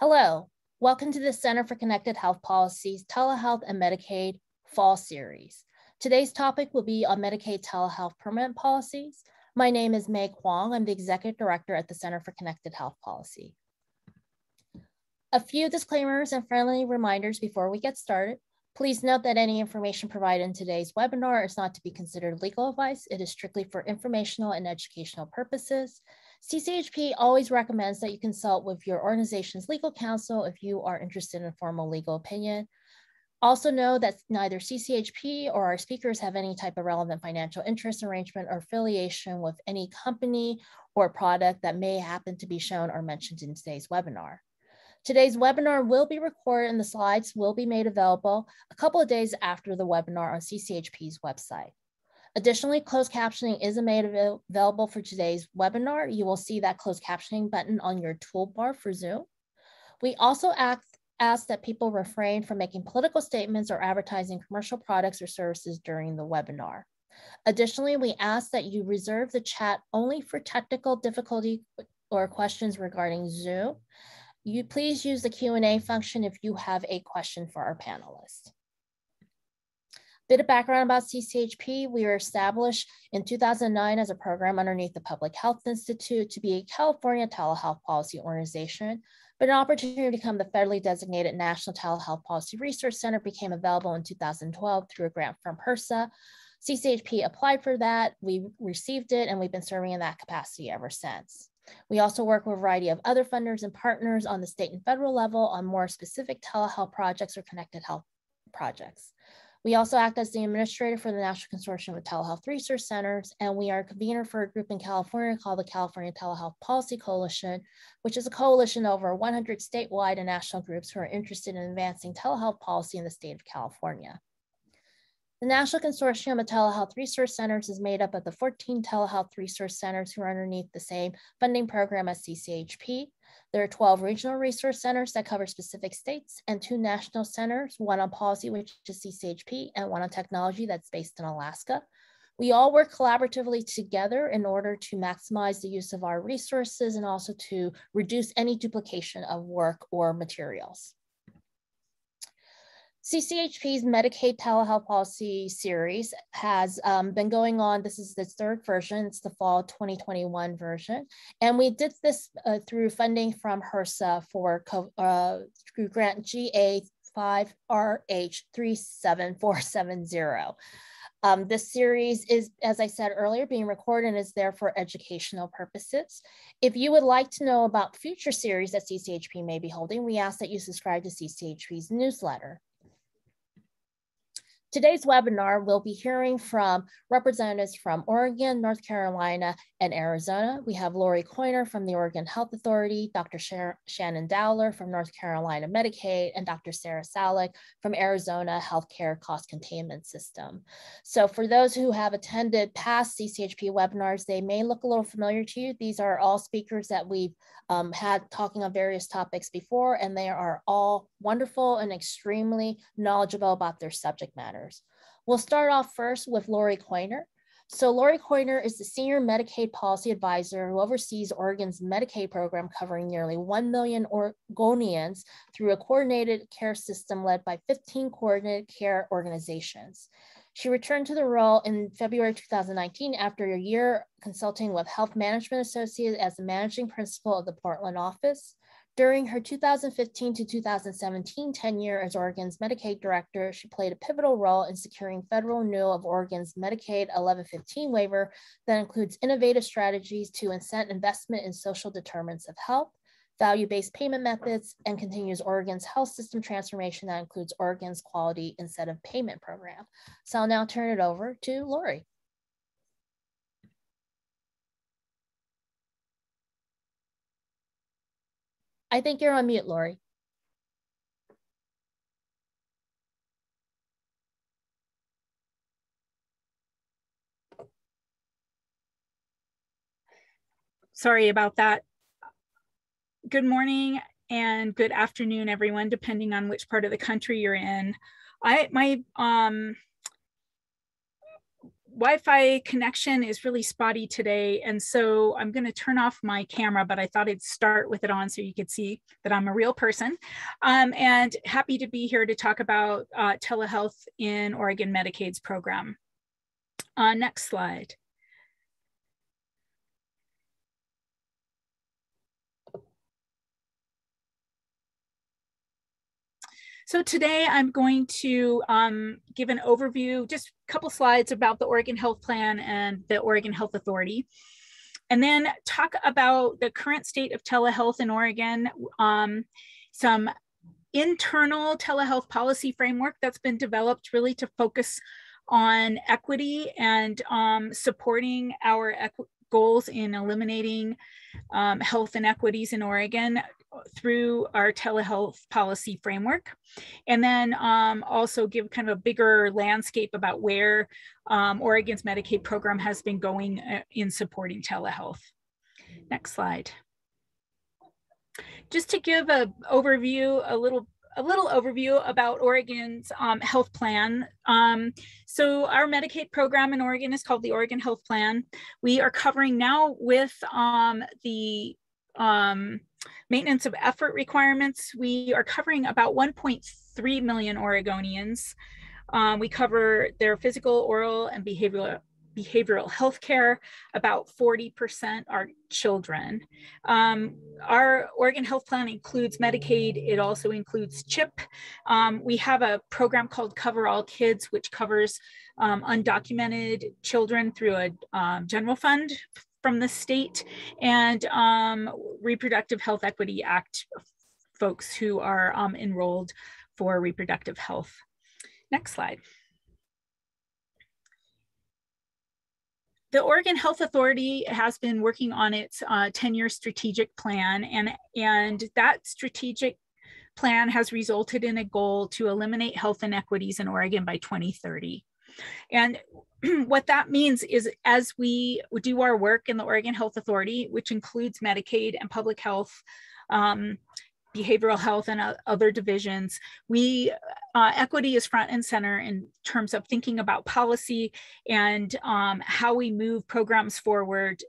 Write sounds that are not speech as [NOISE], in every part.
Hello, welcome to the Center for Connected Health Policies Telehealth and Medicaid Fall Series. Today's topic will be on Medicaid telehealth permanent policies. My name is Mei Kwong. I'm the Executive Director at the Center for Connected Health Policy. A few disclaimers and friendly reminders before we get started. Please note that any information provided in today's webinar is not to be considered legal advice. It is strictly for informational and educational purposes. CCHP always recommends that you consult with your organization's legal counsel if you are interested in a formal legal opinion. Also know that neither CCHP or our speakers have any type of relevant financial interest arrangement or affiliation with any company or product that may happen to be shown or mentioned in today's webinar. Today's webinar will be recorded and the slides will be made available a couple of days after the webinar on CCHP's website. Additionally, closed captioning is made avail available for today's webinar. You will see that closed captioning button on your toolbar for Zoom. We also ask, ask that people refrain from making political statements or advertising commercial products or services during the webinar. Additionally, we ask that you reserve the chat only for technical difficulty or questions regarding Zoom. You please use the Q&A function if you have a question for our panelists. Bit of background about CCHP, we were established in 2009 as a program underneath the Public Health Institute to be a California telehealth policy organization, but an opportunity to become the federally designated National Telehealth Policy Research Center became available in 2012 through a grant from HRSA. CCHP applied for that, we received it, and we've been serving in that capacity ever since. We also work with a variety of other funders and partners on the state and federal level on more specific telehealth projects or connected health projects. We also act as the administrator for the National Consortium of Telehealth Research Centers, and we are a convener for a group in California called the California Telehealth Policy Coalition, which is a coalition of over 100 statewide and national groups who are interested in advancing telehealth policy in the state of California. The National Consortium of Telehealth Research Centers is made up of the 14 telehealth research centers who are underneath the same funding program as CCHP. There are 12 regional resource centers that cover specific states and two national centers, one on policy, which is CCHP, and one on technology that's based in Alaska. We all work collaboratively together in order to maximize the use of our resources and also to reduce any duplication of work or materials. CCHP's Medicaid telehealth policy series has um, been going on. This is the third version. It's the fall 2021 version. And we did this uh, through funding from HRSA for uh, through grant GA5RH37470. Um, this series is, as I said earlier, being recorded and is there for educational purposes. If you would like to know about future series that CCHP may be holding, we ask that you subscribe to CCHP's newsletter. Today's webinar, we'll be hearing from representatives from Oregon, North Carolina, and Arizona. We have Lori Coyner from the Oregon Health Authority, Dr. Shannon Dowler from North Carolina Medicaid, and Dr. Sara Salek from Arizona Healthcare Cost Containment System. So for those who have attended past CCHP webinars, they may look a little familiar to you. These are all speakers that we've um, had talking on various topics before, and they are all wonderful and extremely knowledgeable about their subject matters. We'll start off first with Lori Coyner. So Lori Coyner is the Senior Medicaid Policy Advisor who oversees Oregon's Medicaid program covering nearly 1 million Oregonians through a coordinated care system led by 15 coordinated care organizations. She returned to the role in February 2019 after a year consulting with Health Management Associates as the managing principal of the Portland office. During her 2015 to 2017 tenure as Oregon's Medicaid director, she played a pivotal role in securing federal renewal of Oregon's Medicaid 1115 waiver that includes innovative strategies to incent investment in social determinants of health, value-based payment methods, and continues Oregon's health system transformation that includes Oregon's quality incentive payment program. So I'll now turn it over to Lori. I think you're on mute, Lori. Sorry about that good morning and good afternoon, everyone, depending on which part of the country you're in. I my um Wi-Fi connection is really spotty today. And so I'm gonna turn off my camera, but I thought I'd start with it on so you could see that I'm a real person. Um, and happy to be here to talk about uh, telehealth in Oregon Medicaid's program. Uh, next slide. So today I'm going to um, give an overview, just a couple slides about the Oregon Health Plan and the Oregon Health Authority. And then talk about the current state of telehealth in Oregon, um, some internal telehealth policy framework that's been developed really to focus on equity and um, supporting our goals in eliminating um, health inequities in Oregon through our telehealth policy framework. And then um, also give kind of a bigger landscape about where um, Oregon's Medicaid program has been going uh, in supporting telehealth. Next slide. Just to give a overview, a little a little overview about Oregon's um, health plan. Um, so our Medicaid program in Oregon is called the Oregon Health Plan. We are covering now with um, the um, maintenance of effort requirements, we are covering about 1.3 million Oregonians. Um, we cover their physical, oral, and behavioral behavioral health care. About 40% are children. Um, our Oregon Health Plan includes Medicaid. It also includes CHIP. Um, we have a program called Cover All Kids, which covers um, undocumented children through a um, general fund from the state and um, Reproductive Health Equity Act folks who are um, enrolled for reproductive health. Next slide. The Oregon Health Authority has been working on its 10-year uh, strategic plan and, and that strategic plan has resulted in a goal to eliminate health inequities in Oregon by 2030. And [CLEARS THROAT] what that means is as we do our work in the Oregon Health Authority, which includes Medicaid and public health, um, behavioral health and uh, other divisions, we uh, equity is front and center in terms of thinking about policy and um, how we move programs forward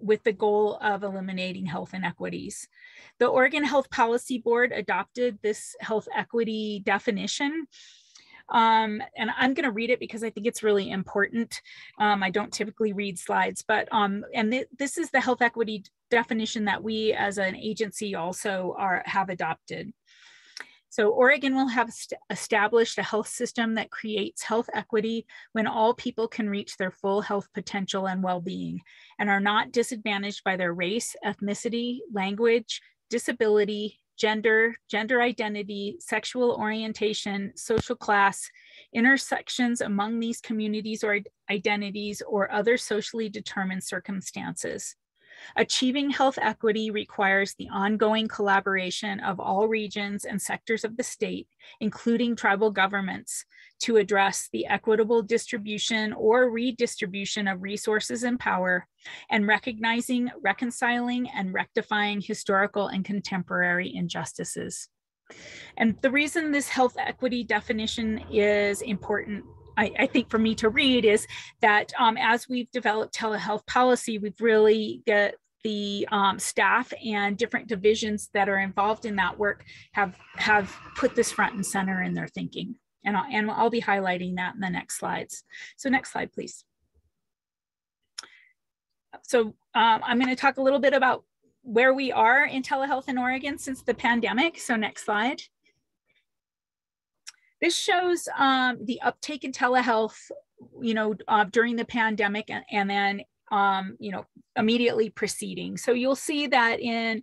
with the goal of eliminating health inequities. The Oregon Health Policy Board adopted this health equity definition um, and I'm going to read it because I think it's really important. Um, I don't typically read slides, but um, and th this is the health equity definition that we as an agency also are have adopted. So Oregon will have established a health system that creates health equity when all people can reach their full health potential and well-being and are not disadvantaged by their race, ethnicity, language, disability, gender, gender identity, sexual orientation, social class, intersections among these communities or identities, or other socially determined circumstances. Achieving health equity requires the ongoing collaboration of all regions and sectors of the state, including tribal governments, to address the equitable distribution or redistribution of resources and power, and recognizing, reconciling, and rectifying historical and contemporary injustices. And the reason this health equity definition is important I, I, think for me to read is that um, as we've developed telehealth policy, we've really get the um, staff and different divisions that are involved in that work have have put this front and center in their thinking. And I'll, and I'll be highlighting that in the next slides. So next slide, please. So um, I'm going to talk a little bit about where we are in telehealth in Oregon since the pandemic. So next slide. This shows um, the uptake in telehealth, you know, uh, during the pandemic and, and then, um, you know, immediately preceding. So you'll see that in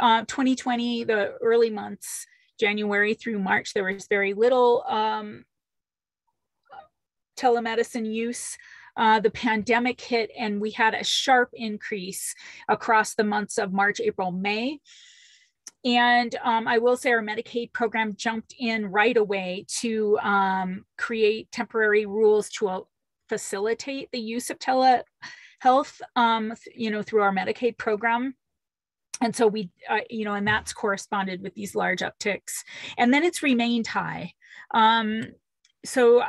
uh, 2020, the early months, January through March, there was very little um, telemedicine use. Uh, the pandemic hit and we had a sharp increase across the months of March, April, May. And um, I will say our Medicaid program jumped in right away to um, create temporary rules to uh, facilitate the use of telehealth, um, you know, through our Medicaid program. And so we, uh, you know, and that's corresponded with these large upticks. And then it's remained high. Um, so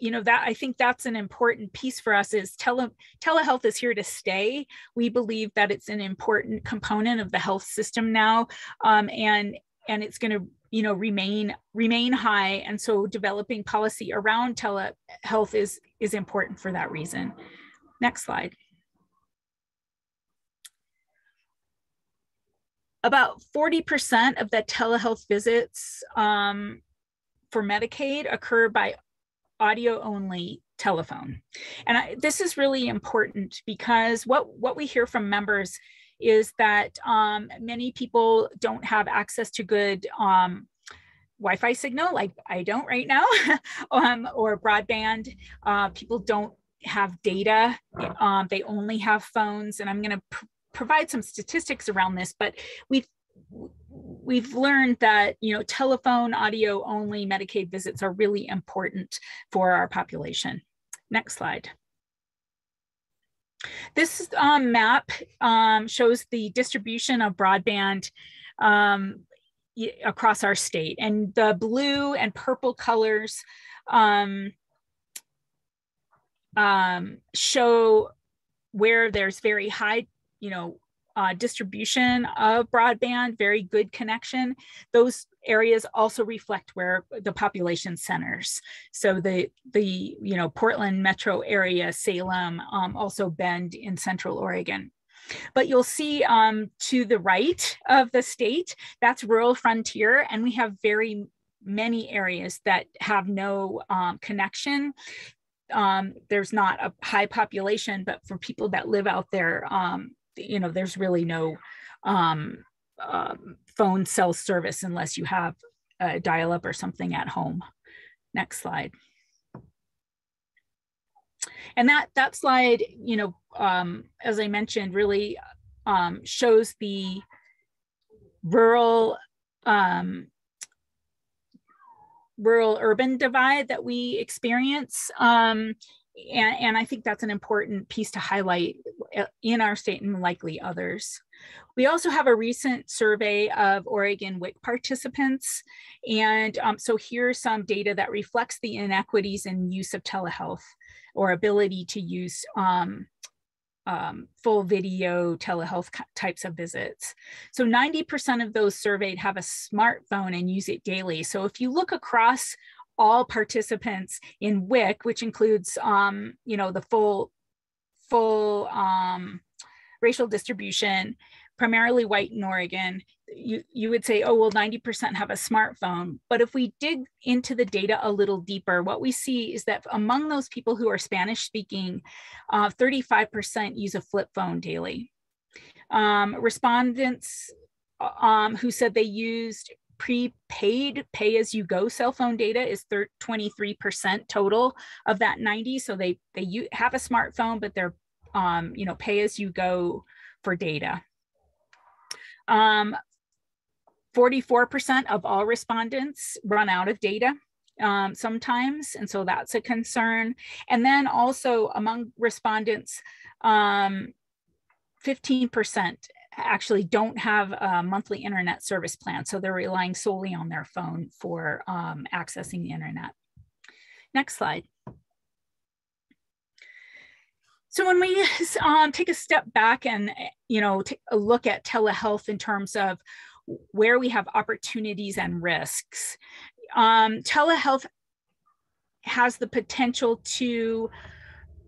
you know that i think that's an important piece for us is tele, telehealth is here to stay we believe that it's an important component of the health system now um, and and it's going to you know remain remain high and so developing policy around telehealth is is important for that reason next slide about 40% of the telehealth visits um, for Medicaid occur by audio only telephone. And I, this is really important because what, what we hear from members is that um, many people don't have access to good um, Wi-Fi signal, like I don't right now, [LAUGHS] um, or broadband. Uh, people don't have data. Um, they only have phones. And I'm going to pr provide some statistics around this, but we've we've learned that you know telephone audio only medicaid visits are really important for our population next slide this um, map um, shows the distribution of broadband um, across our state and the blue and purple colors um, um, show where there's very high you know uh, distribution of broadband, very good connection. Those areas also reflect where the population centers. So the, the you know, Portland metro area, Salem, um, also Bend in central Oregon. But you'll see um, to the right of the state, that's rural frontier, and we have very many areas that have no um, connection. Um, there's not a high population, but for people that live out there, um, you know, there's really no um, uh, phone cell service unless you have a dial up or something at home. Next slide. And that, that slide, you know, um, as I mentioned, really um, shows the rural um, rural urban divide that we experience um, and, and I think that's an important piece to highlight uh, in our state and likely others. We also have a recent survey of Oregon WIC participants. And um, so here's some data that reflects the inequities in use of telehealth or ability to use um, um, full video telehealth types of visits. So 90% of those surveyed have a smartphone and use it daily. So if you look across all participants in WIC, which includes, um, you know, the full, full um, racial distribution, primarily white in Oregon, you, you would say, oh, well, 90% have a smartphone. But if we dig into the data a little deeper, what we see is that among those people who are Spanish speaking, 35% uh, use a flip phone daily. Um, respondents um, who said they used prepaid pay as you go cell phone data is 23% total of that 90 so they they have a smartphone but they're um, you know pay as you go for data um, 44% of all respondents run out of data um, sometimes and so that's a concern and then also among respondents um, 15% actually don't have a monthly internet service plan. So they're relying solely on their phone for um, accessing the internet. Next slide. So when we um, take a step back and you know take a look at telehealth in terms of where we have opportunities and risks, um, telehealth has the potential to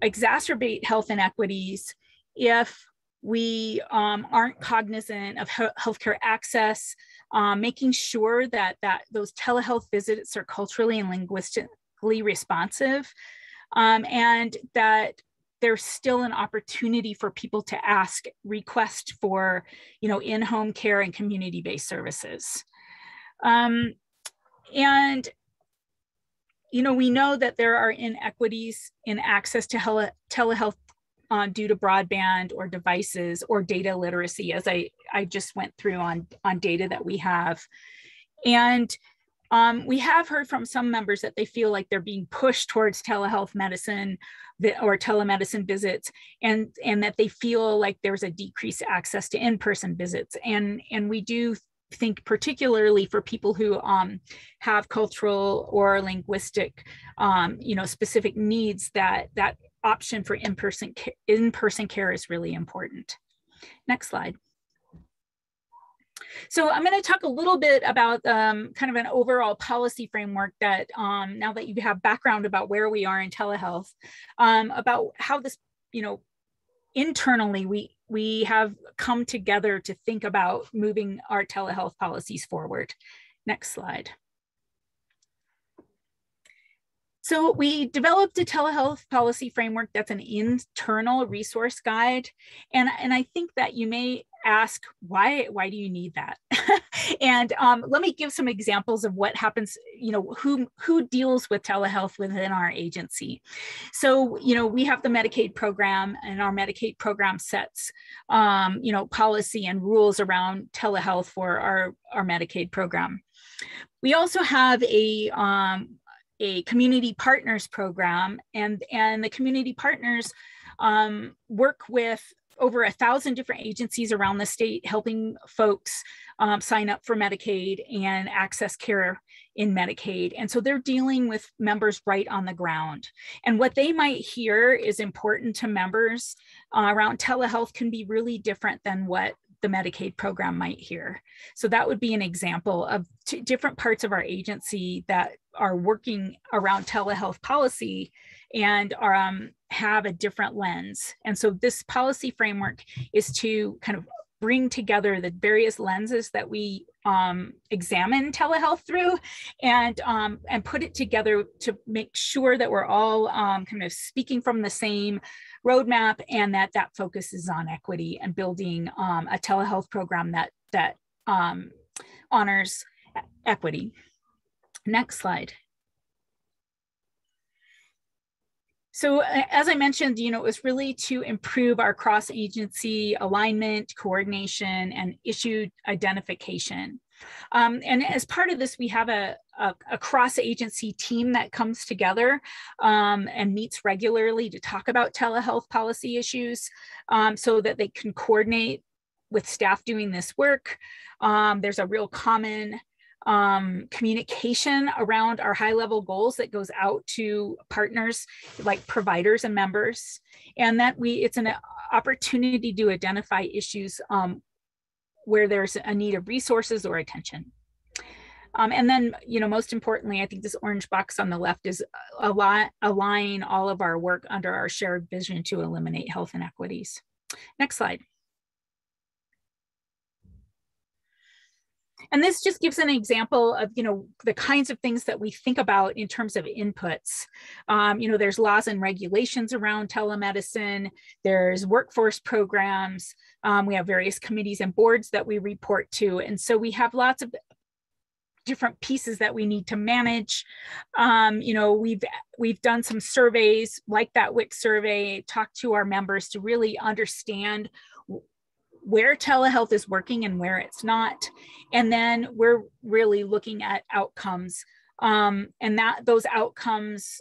exacerbate health inequities if we um, aren't cognizant of healthcare access, um, making sure that, that those telehealth visits are culturally and linguistically responsive, um, and that there's still an opportunity for people to ask, request for, you know, in-home care and community-based services. Um, and you know, we know that there are inequities in access to telehealth uh, due to broadband or devices or data literacy, as I, I just went through on, on data that we have. And um, we have heard from some members that they feel like they're being pushed towards telehealth medicine or telemedicine visits and, and that they feel like there's a decreased access to in-person visits. And, and we do think particularly for people who um, have cultural or linguistic, um, you know, specific needs that that option for in-person in-person care is really important. Next slide. So I'm going to talk a little bit about um, kind of an overall policy framework that um, now that you have background about where we are in telehealth, um, about how this, you know, internally we we have come together to think about moving our telehealth policies forward. Next slide. So we developed a telehealth policy framework that's an internal resource guide. And, and I think that you may ask, why, why do you need that? [LAUGHS] and um, let me give some examples of what happens, you know, who, who deals with telehealth within our agency. So, you know, we have the Medicaid program and our Medicaid program sets, um, you know, policy and rules around telehealth for our, our Medicaid program. We also have a um, a community partners program and and the community partners um, work with over a thousand different agencies around the state helping folks um, sign up for medicaid and access care in medicaid. And so they're dealing with members right on the ground. And what they might hear is important to members uh, around telehealth can be really different than what the Medicaid program might hear. So that would be an example of different parts of our agency that are working around telehealth policy and are, um, have a different lens. And so this policy framework is to kind of bring together the various lenses that we um, examine telehealth through and um, and put it together to make sure that we're all um, kind of speaking from the same roadmap and that that focuses on equity and building um, a telehealth program that that um, honors equity. Next slide. So as I mentioned, you know, it was really to improve our cross-agency alignment, coordination, and issue identification. Um, and as part of this, we have a, a, a cross-agency team that comes together um, and meets regularly to talk about telehealth policy issues um, so that they can coordinate with staff doing this work. Um, there's a real common um, communication around our high level goals that goes out to partners like providers and members and that we it's an opportunity to identify issues um, where there's a need of resources or attention. Um, and then, you know, most importantly, I think this orange box on the left is a lot aligning all of our work under our shared vision to eliminate health inequities. Next slide. And this just gives an example of, you know, the kinds of things that we think about in terms of inputs. Um, you know, there's laws and regulations around telemedicine, there's workforce programs, um, we have various committees and boards that we report to. And so we have lots of different pieces that we need to manage. Um, you know, we've we've done some surveys like that WIC survey, talked to our members to really understand where telehealth is working and where it's not. And then we're really looking at outcomes. Um, and that those outcomes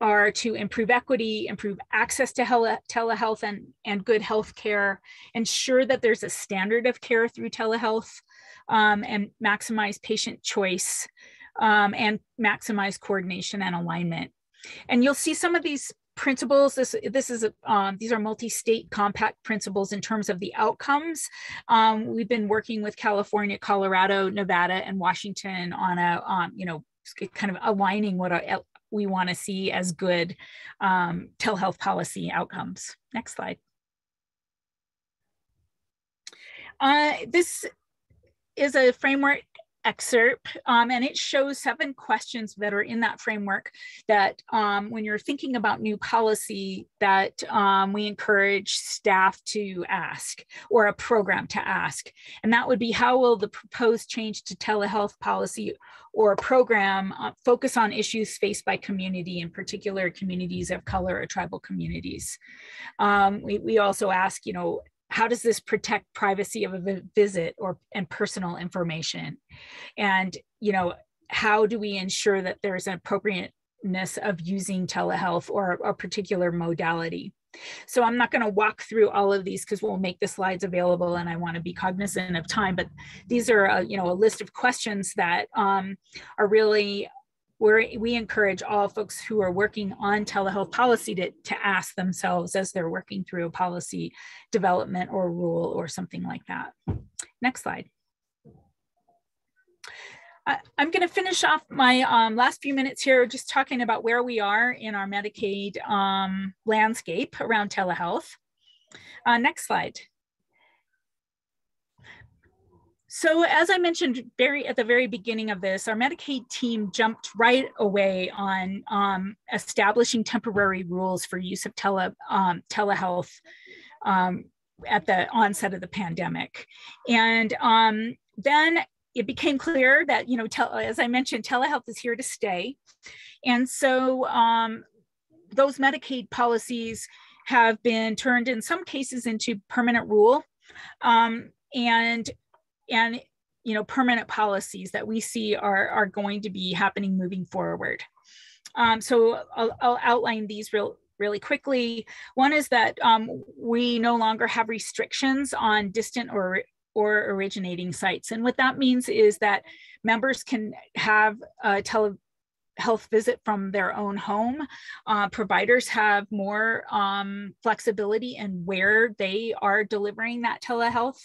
are to improve equity, improve access to telehealth and, and good health care, ensure that there's a standard of care through telehealth, um, and maximize patient choice, um, and maximize coordination and alignment. And you'll see some of these principles this this is um, these are multi-state compact principles in terms of the outcomes. Um, we've been working with california colorado nevada and washington on a um, you know kind of aligning what our, we want to see as good um, telehealth policy outcomes. Next slide. Uh, this is a framework excerpt um, and it shows seven questions that are in that framework that um, when you're thinking about new policy that um, we encourage staff to ask or a program to ask. And that would be how will the proposed change to telehealth policy or program uh, focus on issues faced by community in particular communities of color or tribal communities? Um, we, we also ask you know how does this protect privacy of a visit or and personal information and you know how do we ensure that there's an appropriate effectiveness of using telehealth or a particular modality. So I'm not going to walk through all of these because we'll make the slides available and I want to be cognizant of time, but these are, a, you know, a list of questions that um, are really we encourage all folks who are working on telehealth policy to, to ask themselves as they're working through a policy development or rule or something like that. Next slide. I, am going to finish off my um, last few minutes here just talking about where we are in our Medicaid um, landscape around telehealth. Uh, next slide. So as I mentioned very at the very beginning of this, our Medicaid team jumped right away on um, establishing temporary rules for use of tele, um, telehealth um, at the onset of the pandemic. And um, then it became clear that, you know, as I mentioned, telehealth is here to stay. And so um, those Medicaid policies have been turned in some cases into permanent rule. Um, and and you know permanent policies that we see are are going to be happening moving forward. Um, so I'll, I'll, outline these real really quickly. One is that um, we no longer have restrictions on distant or or originating sites. And what that means is that members can have a telehealth visit from their own home. Uh, providers have more um, flexibility in where they are delivering that telehealth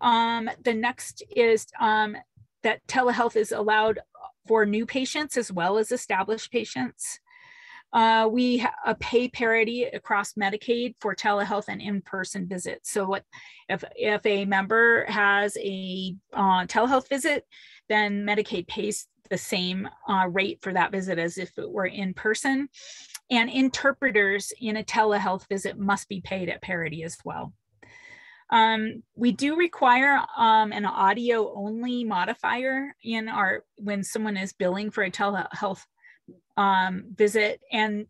um, the next is um, that telehealth is allowed for new patients as well as established patients. Uh, we have a pay parity across Medicaid for telehealth and in-person visits. So what if, if a member has a uh, telehealth visit, then Medicaid pays the same uh, rate for that visit as if it were in person. And interpreters in a telehealth visit must be paid at parity as well. Um, we do require um, an audio only modifier in our when someone is billing for a telehealth um, visit, and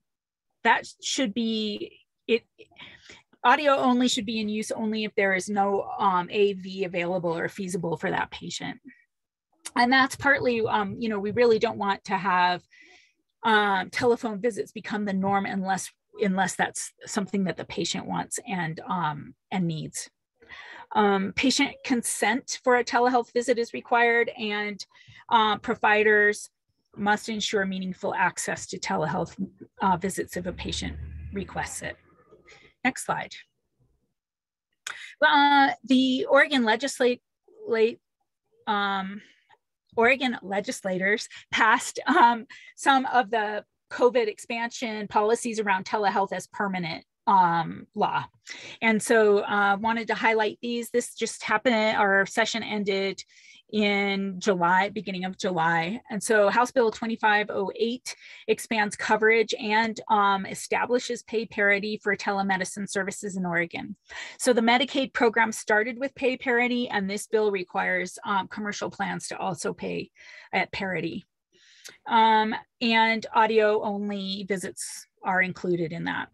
that should be it. Audio only should be in use only if there is no um, AV available or feasible for that patient. And that's partly, um, you know, we really don't want to have um, telephone visits become the norm unless unless that's something that the patient wants and um, and needs. Um, patient consent for a telehealth visit is required and uh, providers must ensure meaningful access to telehealth uh, visits if a patient requests it. Next slide. Uh, the Oregon legislate, um, Oregon legislators passed um, some of the COVID expansion policies around telehealth as permanent um, law. And so uh, wanted to highlight these. This just happened, our session ended in July, beginning of July. And so House Bill 2508 expands coverage and um, establishes pay parity for telemedicine services in Oregon. So the Medicaid program started with pay parity, and this bill requires um, commercial plans to also pay at parity. Um, and audio only visits are included in that.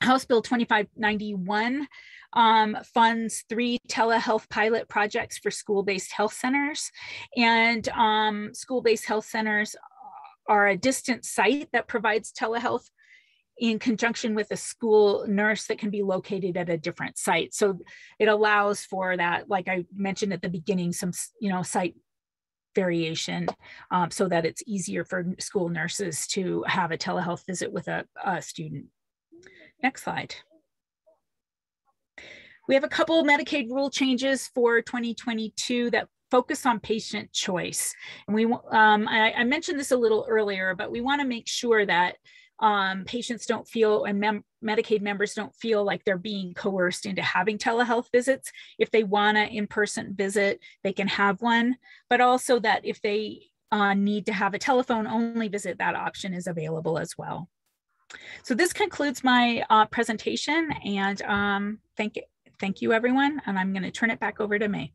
House Bill 2591 um, funds three telehealth pilot projects for school-based health centers. And um, school-based health centers are a distant site that provides telehealth in conjunction with a school nurse that can be located at a different site. So it allows for that, like I mentioned at the beginning, some you know site variation um, so that it's easier for school nurses to have a telehealth visit with a, a student. Next slide. We have a couple Medicaid rule changes for 2022 that focus on patient choice. And we, um, I, I, mentioned this a little earlier, but we wanna make sure that um, patients don't feel and mem Medicaid members don't feel like they're being coerced into having telehealth visits. If they want an in-person visit, they can have one, but also that if they uh, need to have a telephone only visit, that option is available as well. So this concludes my uh, presentation and um, thank, thank you everyone. And I'm gonna turn it back over to Mei.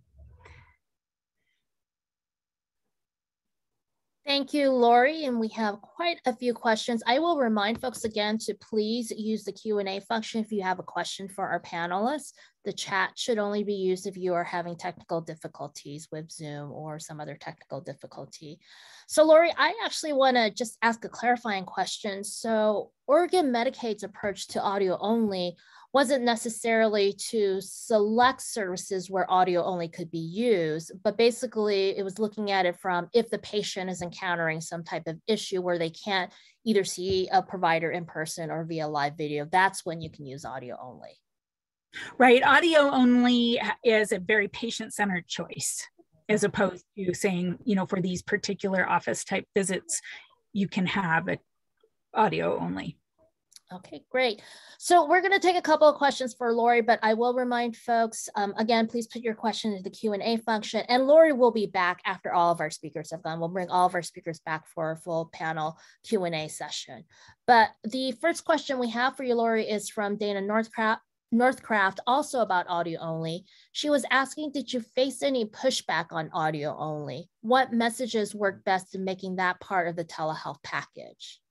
Thank you, Lori. And we have quite a few questions. I will remind folks again to please use the Q&A function if you have a question for our panelists. The chat should only be used if you are having technical difficulties with Zoom or some other technical difficulty. So Lori, I actually wanna just ask a clarifying question. So Oregon Medicaid's approach to audio only wasn't necessarily to select services where audio only could be used, but basically it was looking at it from if the patient is encountering some type of issue where they can't either see a provider in person or via live video, that's when you can use audio only. Right. Audio only is a very patient centered choice as opposed to saying, you know, for these particular office type visits, you can have it audio only. Okay, great. So we're going to take a couple of questions for Lori, but I will remind folks, um, again, please put your question into the Q&A function and Lori will be back after all of our speakers have gone. We'll bring all of our speakers back for a full panel Q&A session. But the first question we have for you, Lori, is from Dana Northcraft, Northcraft, also about audio only. She was asking, did you face any pushback on audio only? What messages work best in making that part of the telehealth package?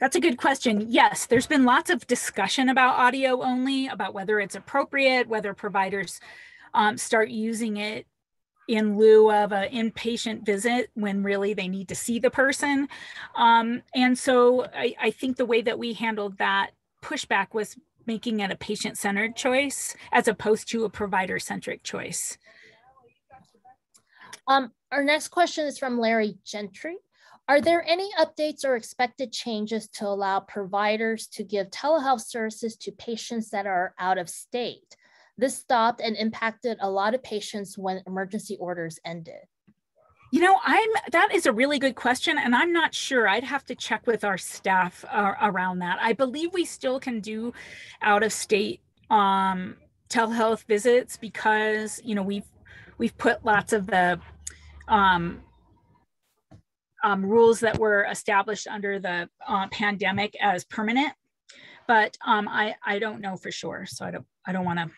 That's a good question. Yes, there's been lots of discussion about audio only, about whether it's appropriate, whether providers um, start using it in lieu of an inpatient visit when really they need to see the person. Um, and so I, I think the way that we handled that pushback was making it a patient centered choice as opposed to a provider centric choice. Um, our next question is from Larry Gentry. Are there any updates or expected changes to allow providers to give telehealth services to patients that are out of state? This stopped and impacted a lot of patients when emergency orders ended. You know, I'm that is a really good question, and I'm not sure. I'd have to check with our staff uh, around that. I believe we still can do out of state um, telehealth visits because you know we've we've put lots of the um, um, rules that were established under the uh, pandemic as permanent, but um, I I don't know for sure, so I don't I don't want to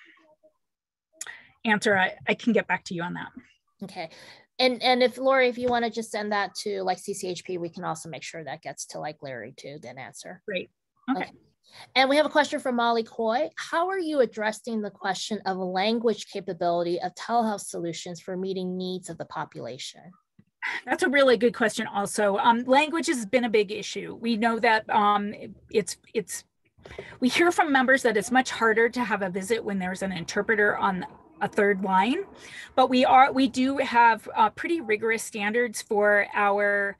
answer. I, I can get back to you on that. Okay. And, and if Lori, if you want to just send that to like CCHP, we can also make sure that gets to like Larry too, then answer. Great. Okay. okay. And we have a question from Molly Coy. How are you addressing the question of language capability of telehealth solutions for meeting needs of the population? That's a really good question. Also, um, language has been a big issue. We know that um, it's it's. We hear from members that it's much harder to have a visit when there's an interpreter on a third line, but we are we do have uh, pretty rigorous standards for our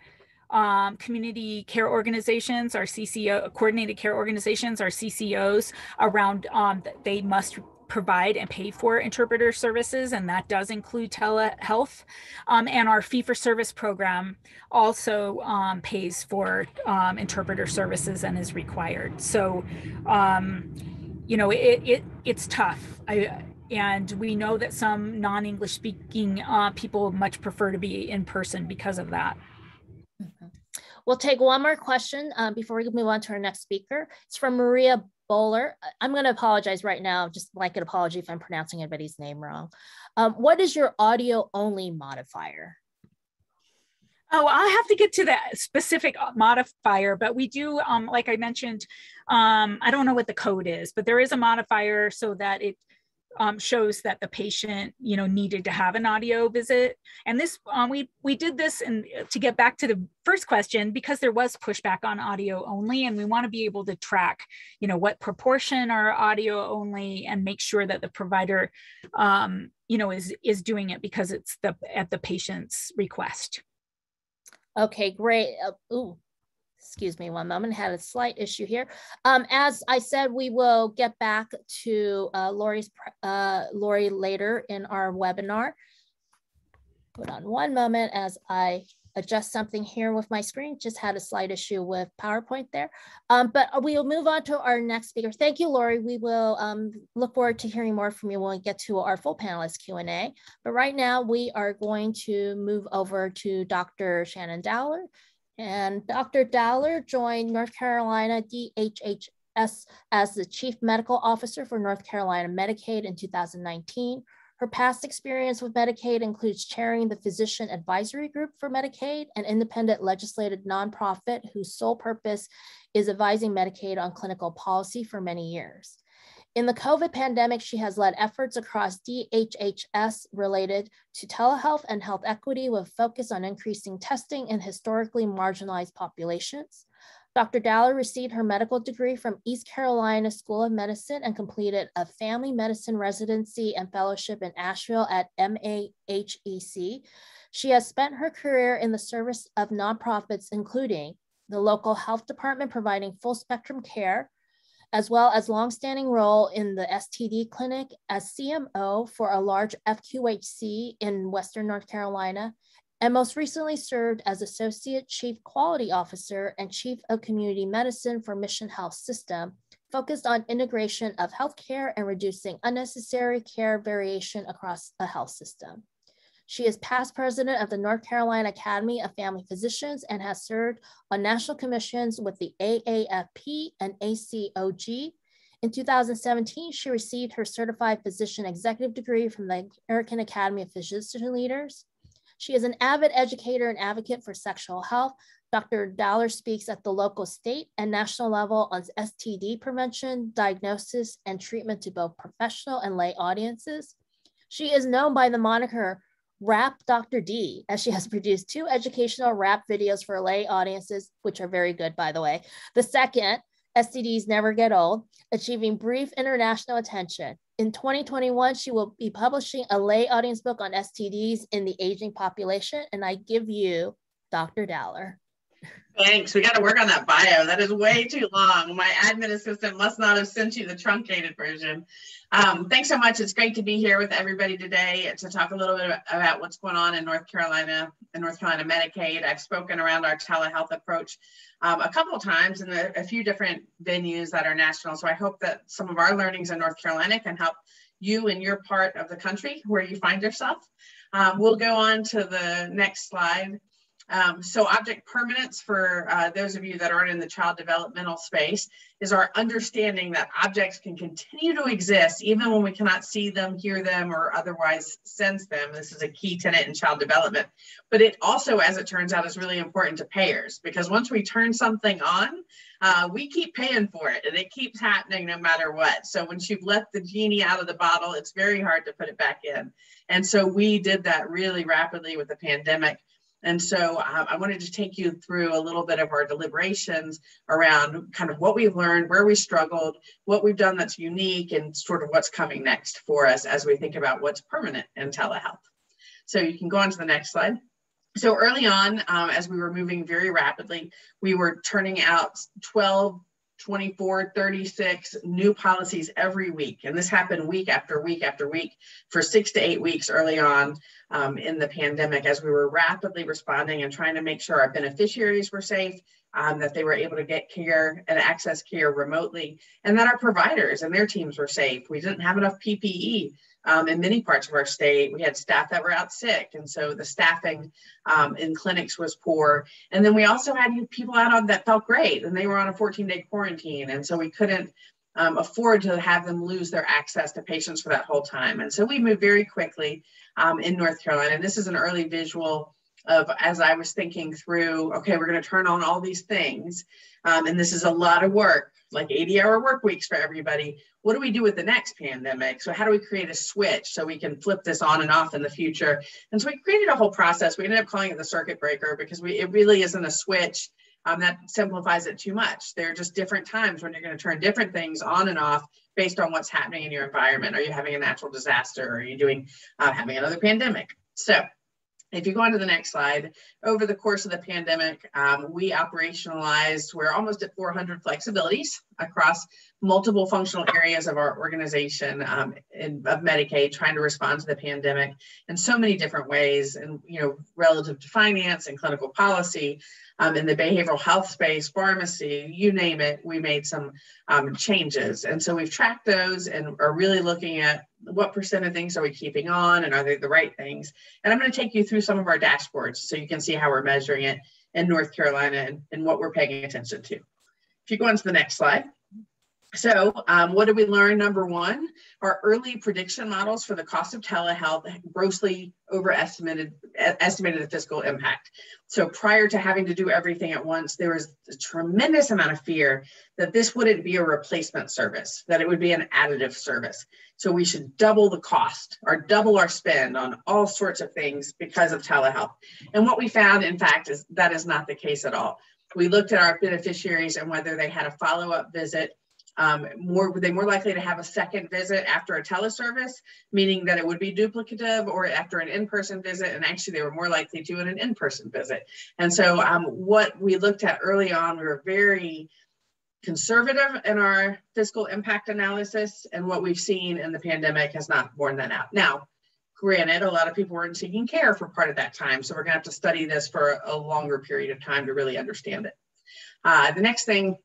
um, community care organizations, our CCO, coordinated care organizations, our CCOs around um, they must provide and pay for interpreter services, and that does include telehealth. Um, and our fee for service program also um, pays for um, interpreter services and is required. So, um, you know, it, it it's tough. I, and we know that some non-English speaking uh, people much prefer to be in person because of that. Mm-hmm. We'll take one more question uh, before we move on to our next speaker. It's from Maria Bowler. I'm going to apologize right now, just like an apology if I'm pronouncing anybody's name wrong. Um, what is your audio only modifier? Oh, I'll have to get to that specific modifier, but we do, um, like I mentioned, um, I don't know what the code is, but there is a modifier so that it um, shows that the patient, you know, needed to have an audio visit. And this, um, we we did this, and to get back to the first question, because there was pushback on audio only, and we want to be able to track, you know, what proportion are audio only, and make sure that the provider, um, you know, is is doing it because it's the at the patient's request. Okay, great. Uh, ooh, excuse me one moment, had a slight issue here. Um, as I said, we will get back to uh, Lori's, uh, Lori later in our webinar. Hold on one moment as I adjust something here with my screen. Just had a slight issue with PowerPoint there. Um, but we'll move on to our next speaker. Thank you, Lori. We will um, look forward to hearing more from you when we get to our full panelist Q&A. But right now we are going to move over to Dr. Shannon Dowler. And Dr. Dowler joined North Carolina DHHS as the Chief Medical Officer for North Carolina Medicaid in 2019. Her past experience with Medicaid includes chairing the Physician Advisory Group for Medicaid, an independent legislated nonprofit whose sole purpose is advising Medicaid on clinical policy for many years. In the COVID pandemic, she has led efforts across DHHS related to telehealth and health equity with focus on increasing testing in historically marginalized populations. Dr. Dowler received her medical degree from East Carolina School of Medicine and completed a family medicine residency and fellowship in Asheville at MAHEC. She has spent her career in the service of nonprofits, including the local health department providing full spectrum care, as well as longstanding role in the STD clinic as CMO for a large FQHC in Western North Carolina, and most recently served as Associate Chief Quality Officer and Chief of Community Medicine for Mission Health System, focused on integration of healthcare and reducing unnecessary care variation across a health system. She is past president of the North Carolina Academy of Family Physicians and has served on national commissions with the AAFP and ACOG. In 2017, she received her certified physician executive degree from the American Academy of Physician Leaders. She is an avid educator and advocate for sexual health. Dr. Dowler speaks at the local, state, and national level on STD prevention, diagnosis, and treatment to both professional and lay audiences. She is known by the moniker Rap Dr. D, as she has [LAUGHS] produced two educational rap videos for lay audiences, which are very good, by the way. The second, STDs Never Get Old, achieving brief international attention. In 2021, she will be publishing a lay audience book on STDs in the aging population, and I give you Dr. Dowler. Thanks. We got to work on that bio. That is way too long. My admin assistant must not have sent you the truncated version. Um, thanks so much. It's great to be here with everybody today to talk a little bit about what's going on in North Carolina and North Carolina Medicaid. I've spoken around our telehealth approach um, a couple of times in a, a few different venues that are national. So I hope that some of our learnings in North Carolina can help you in your part of the country where you find yourself. Um, we'll go on to the next slide. Um, so object permanence for uh, those of you that aren't in the child developmental space is our understanding that objects can continue to exist even when we cannot see them, hear them, or otherwise sense them. This is a key tenet in child development. But it also, as it turns out, is really important to payers because once we turn something on, uh, we keep paying for it and it keeps happening no matter what. So once you've let the genie out of the bottle, it's very hard to put it back in. And so we did that really rapidly with the pandemic and so um, I wanted to take you through a little bit of our deliberations around kind of what we've learned, where we struggled, what we've done that's unique, and sort of what's coming next for us as we think about what's permanent in telehealth. So you can go on to the next slide. So early on, um, as we were moving very rapidly, we were turning out 12 24, 36 new policies every week. And this happened week after week after week for six to eight weeks early on um, in the pandemic as we were rapidly responding and trying to make sure our beneficiaries were safe, um, that they were able to get care and access care remotely, and that our providers and their teams were safe. We didn't have enough PPE um, in many parts of our state. We had staff that were out sick, and so the staffing um, in clinics was poor. And then we also had people out on that felt great, and they were on a 14-day quarantine, and so we couldn't um, afford to have them lose their access to patients for that whole time. And so we moved very quickly um, in North Carolina. And this is an early visual of as I was thinking through, okay, we're going to turn on all these things. Um, and this is a lot of work, like 80 hour work weeks for everybody. What do we do with the next pandemic? So, how do we create a switch so we can flip this on and off in the future? And so, we created a whole process. We ended up calling it the circuit breaker because we, it really isn't a switch. Um, that simplifies it too much. There are just different times when you're going to turn different things on and off based on what's happening in your environment. Are you having a natural disaster? Are you doing uh, having another pandemic? So if you go on to the next slide, over the course of the pandemic, um, we operationalized, we're almost at 400 flexibilities across multiple functional areas of our organization um, in, of Medicaid, trying to respond to the pandemic in so many different ways, and you know, relative to finance and clinical policy, um, in the behavioral health space, pharmacy, you name it, we made some um, changes. And so we've tracked those and are really looking at what percent of things are we keeping on and are they the right things? And I'm going to take you through some of our dashboards so you can see how we're measuring it in North Carolina and, and what we're paying attention to. If you go on to the next slide. So um, what did we learn? Number one, our early prediction models for the cost of telehealth grossly overestimated estimated the fiscal impact. So prior to having to do everything at once, there was a tremendous amount of fear that this wouldn't be a replacement service, that it would be an additive service. So we should double the cost or double our spend on all sorts of things because of telehealth. And what we found, in fact, is that is not the case at all. We looked at our beneficiaries and whether they had a follow-up visit um, more, were they more likely to have a second visit after a teleservice, meaning that it would be duplicative or after an in-person visit, and actually they were more likely to in an in-person visit. And so um, what we looked at early on, we were very conservative in our fiscal impact analysis, and what we've seen in the pandemic has not borne that out. Now, granted, a lot of people weren't seeking care for part of that time, so we're gonna have to study this for a longer period of time to really understand it. Uh, the next thing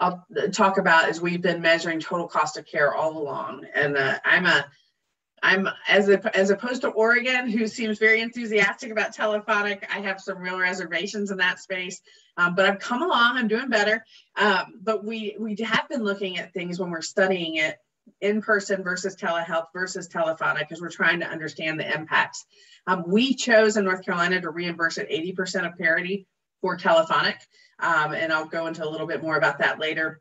I'll talk about is we've been measuring total cost of care all along. And uh, I'm a, I'm as a, as opposed to Oregon, who seems very enthusiastic about telephonic. I have some real reservations in that space, um, but I've come along. I'm doing better. Um, but we we have been looking at things when we're studying it in person versus telehealth versus telephonic because we're trying to understand the impacts. Um, we chose in North Carolina to reimburse at 80% of parity for telephonic. Um, and I'll go into a little bit more about that later.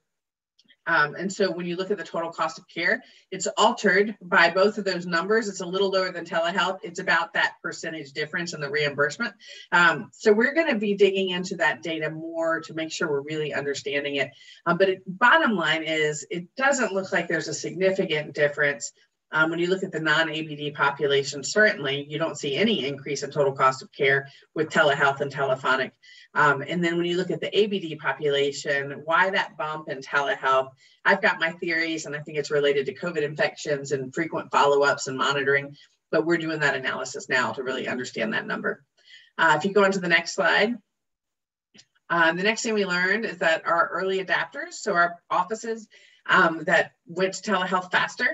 Um, and so when you look at the total cost of care, it's altered by both of those numbers. It's a little lower than telehealth. It's about that percentage difference in the reimbursement. Um, so we're going to be digging into that data more to make sure we're really understanding it. Um, but it, bottom line is, it doesn't look like there's a significant difference um, when you look at the non-ABD population, certainly you don't see any increase in total cost of care with telehealth and telephonic. Um, and then when you look at the ABD population, why that bump in telehealth? I've got my theories, and I think it's related to COVID infections and frequent follow-ups and monitoring, but we're doing that analysis now to really understand that number. Uh, if you go on to the next slide, um, the next thing we learned is that our early adapters, so our offices um, that went to telehealth faster,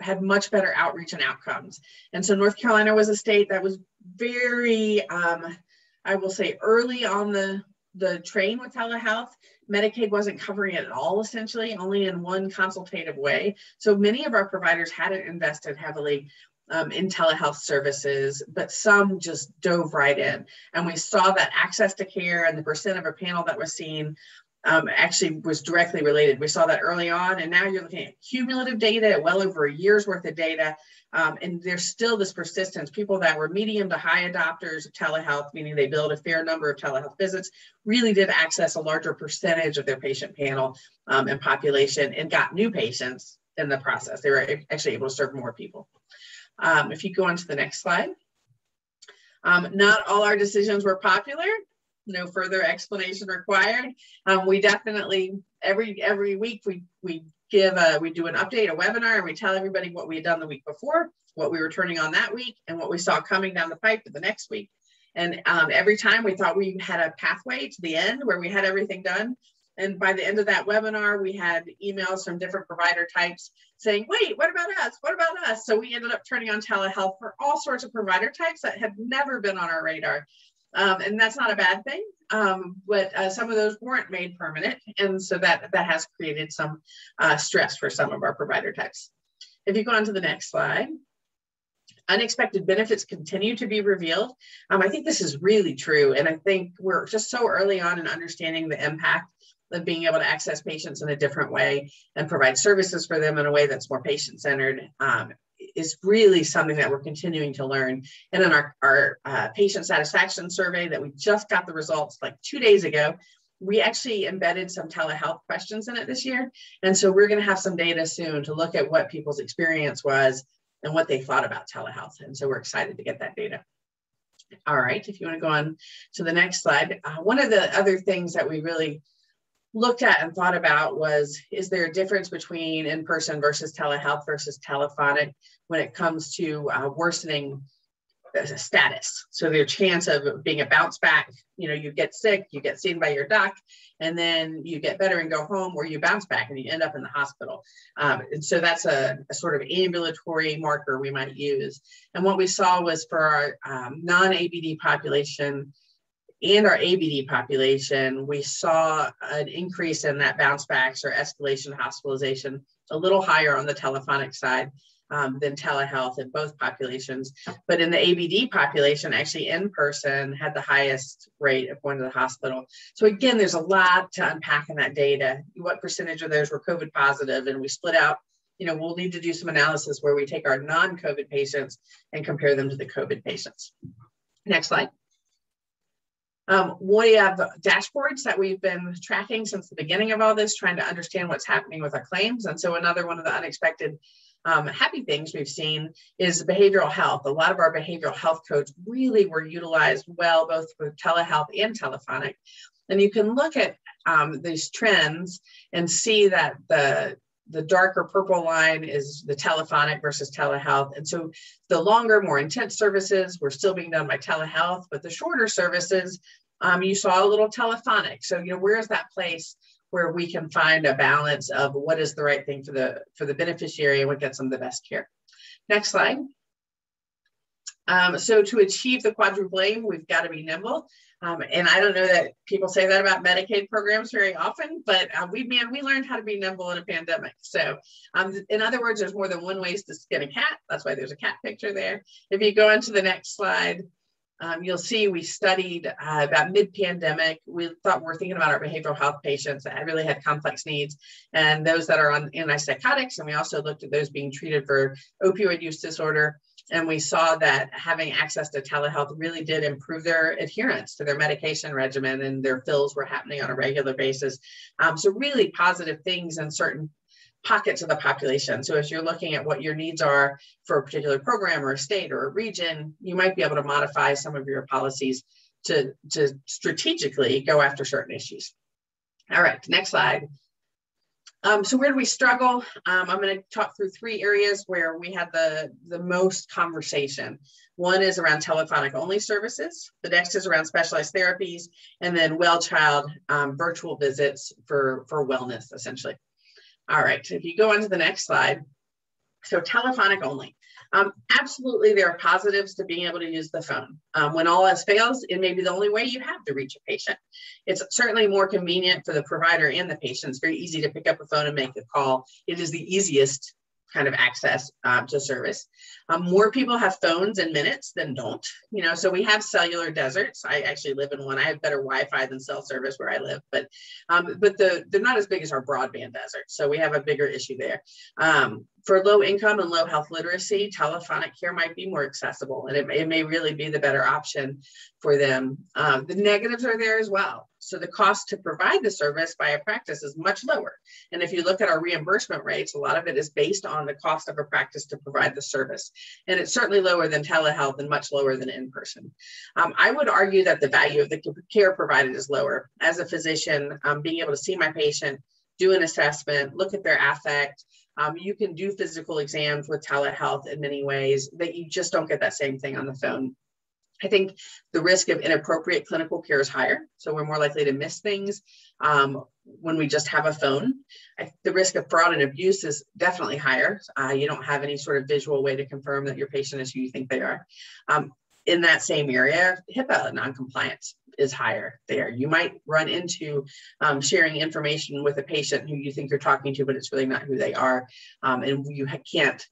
had much better outreach and outcomes. And so North Carolina was a state that was very, um, I will say, early on the, the train with telehealth. Medicaid wasn't covering it at all, essentially, only in one consultative way. So many of our providers hadn't invested heavily um, in telehealth services, but some just dove right in. And we saw that access to care and the percent of a panel that was seen um, actually was directly related. We saw that early on, and now you're looking at cumulative data, well over a year's worth of data. Um, and there's still this persistence. People that were medium to high adopters of telehealth, meaning they billed a fair number of telehealth visits, really did access a larger percentage of their patient panel um, and population and got new patients in the process. They were actually able to serve more people. Um, if you go on to the next slide. Um, not all our decisions were popular no further explanation required. Um, we definitely every every week we we give a we do an update, a webinar, and we tell everybody what we had done the week before, what we were turning on that week, and what we saw coming down the pipe for the next week. And um, every time we thought we had a pathway to the end where we had everything done. And by the end of that webinar, we had emails from different provider types saying, wait, what about us? What about us? So we ended up turning on telehealth for all sorts of provider types that had never been on our radar. Um, and that's not a bad thing. Um, but uh, some of those weren't made permanent. And so that, that has created some uh, stress for some of our provider types. If you go on to the next slide, unexpected benefits continue to be revealed. Um, I think this is really true. And I think we're just so early on in understanding the impact of being able to access patients in a different way and provide services for them in a way that's more patient centered um, is really something that we're continuing to learn. And in our, our uh, patient satisfaction survey that we just got the results like two days ago, we actually embedded some telehealth questions in it this year. And so we're going to have some data soon to look at what people's experience was and what they thought about telehealth. And so we're excited to get that data. All right, if you want to go on to the next slide. Uh, one of the other things that we really looked at and thought about was is there a difference between in-person versus telehealth versus telephonic when it comes to uh, worsening status? So their chance of being a bounce back you know you get sick you get seen by your doc and then you get better and go home or you bounce back and you end up in the hospital. Um, and so that's a, a, sort of ambulatory marker we might use. And what we saw was for our um, non-abd population and our ABD population, we saw an increase in that bounce backs or escalation hospitalization, a little higher on the telephonic side um, than telehealth in both populations. But in the ABD population, actually in person had the highest rate of going to the hospital. So again, there's a lot to unpack in that data. What percentage of those were COVID positive? And we split out, you know, we'll need to do some analysis where we take our non-COVID patients and compare them to the COVID patients. Next slide. Um, we have dashboards that we've been tracking since the beginning of all this, trying to understand what's happening with our claims. And so another one of the unexpected um, happy things we've seen is behavioral health. A lot of our behavioral health codes really were utilized well, both with telehealth and telephonic. And you can look at um, these trends and see that the the darker purple line is the telephonic versus telehealth. And so the longer, more intense services were still being done by telehealth, but the shorter services, um, you saw a little telephonic. So, you know, where is that place where we can find a balance of what is the right thing for the, for the beneficiary and what gets them the best care? Next slide. Um, so to achieve the quadruple aim, we've got to be nimble. Um, and I don't know that people say that about Medicaid programs very often, but uh, we man, we learned how to be nimble in a pandemic. So, um, in other words, there's more than one ways to skin a cat. That's why there's a cat picture there. If you go into the next slide, um, you'll see we studied uh, about mid-pandemic. We thought we we're thinking about our behavioral health patients that really had complex needs and those that are on antipsychotics. And we also looked at those being treated for opioid use disorder. And we saw that having access to telehealth really did improve their adherence to their medication regimen and their fills were happening on a regular basis. Um, so really positive things in certain pockets of the population. So if you're looking at what your needs are for a particular program or a state or a region, you might be able to modify some of your policies to, to strategically go after certain issues. All right, next slide. Um, so where do we struggle? Um, I'm going to talk through three areas where we had the, the most conversation. One is around telephonic only services. The next is around specialized therapies, and then well child um, virtual visits for, for wellness, essentially. All right, so if you go on to the next slide. So telephonic only. Um, absolutely, there are positives to being able to use the phone. Um, when all else fails, it may be the only way you have to reach a patient. It's certainly more convenient for the provider and the patient. It's very easy to pick up a phone and make a call. It is the easiest kind of access um, to service. Um, more people have phones and minutes than don't, you know, so we have cellular deserts. I actually live in one. I have better Wi-Fi than cell service where I live, but um, but the, they're not as big as our broadband desert. So we have a bigger issue there. Um, for low income and low health literacy, telephonic care might be more accessible and it may, it may really be the better option for them. Um, the negatives are there as well. So the cost to provide the service by a practice is much lower. And if you look at our reimbursement rates, a lot of it is based on the cost of a practice to provide the service. And it's certainly lower than telehealth and much lower than in person. Um, I would argue that the value of the care provided is lower. As a physician, um, being able to see my patient, do an assessment, look at their affect, um, you can do physical exams with telehealth in many ways that you just don't get that same thing on the phone. I think the risk of inappropriate clinical care is higher. So we're more likely to miss things um, when we just have a phone. I, the risk of fraud and abuse is definitely higher. Uh, you don't have any sort of visual way to confirm that your patient is who you think they are. Um, in that same area, HIPAA noncompliance is higher there. You might run into um, sharing information with a patient who you think you're talking to, but it's really not who they are. Um, and you can't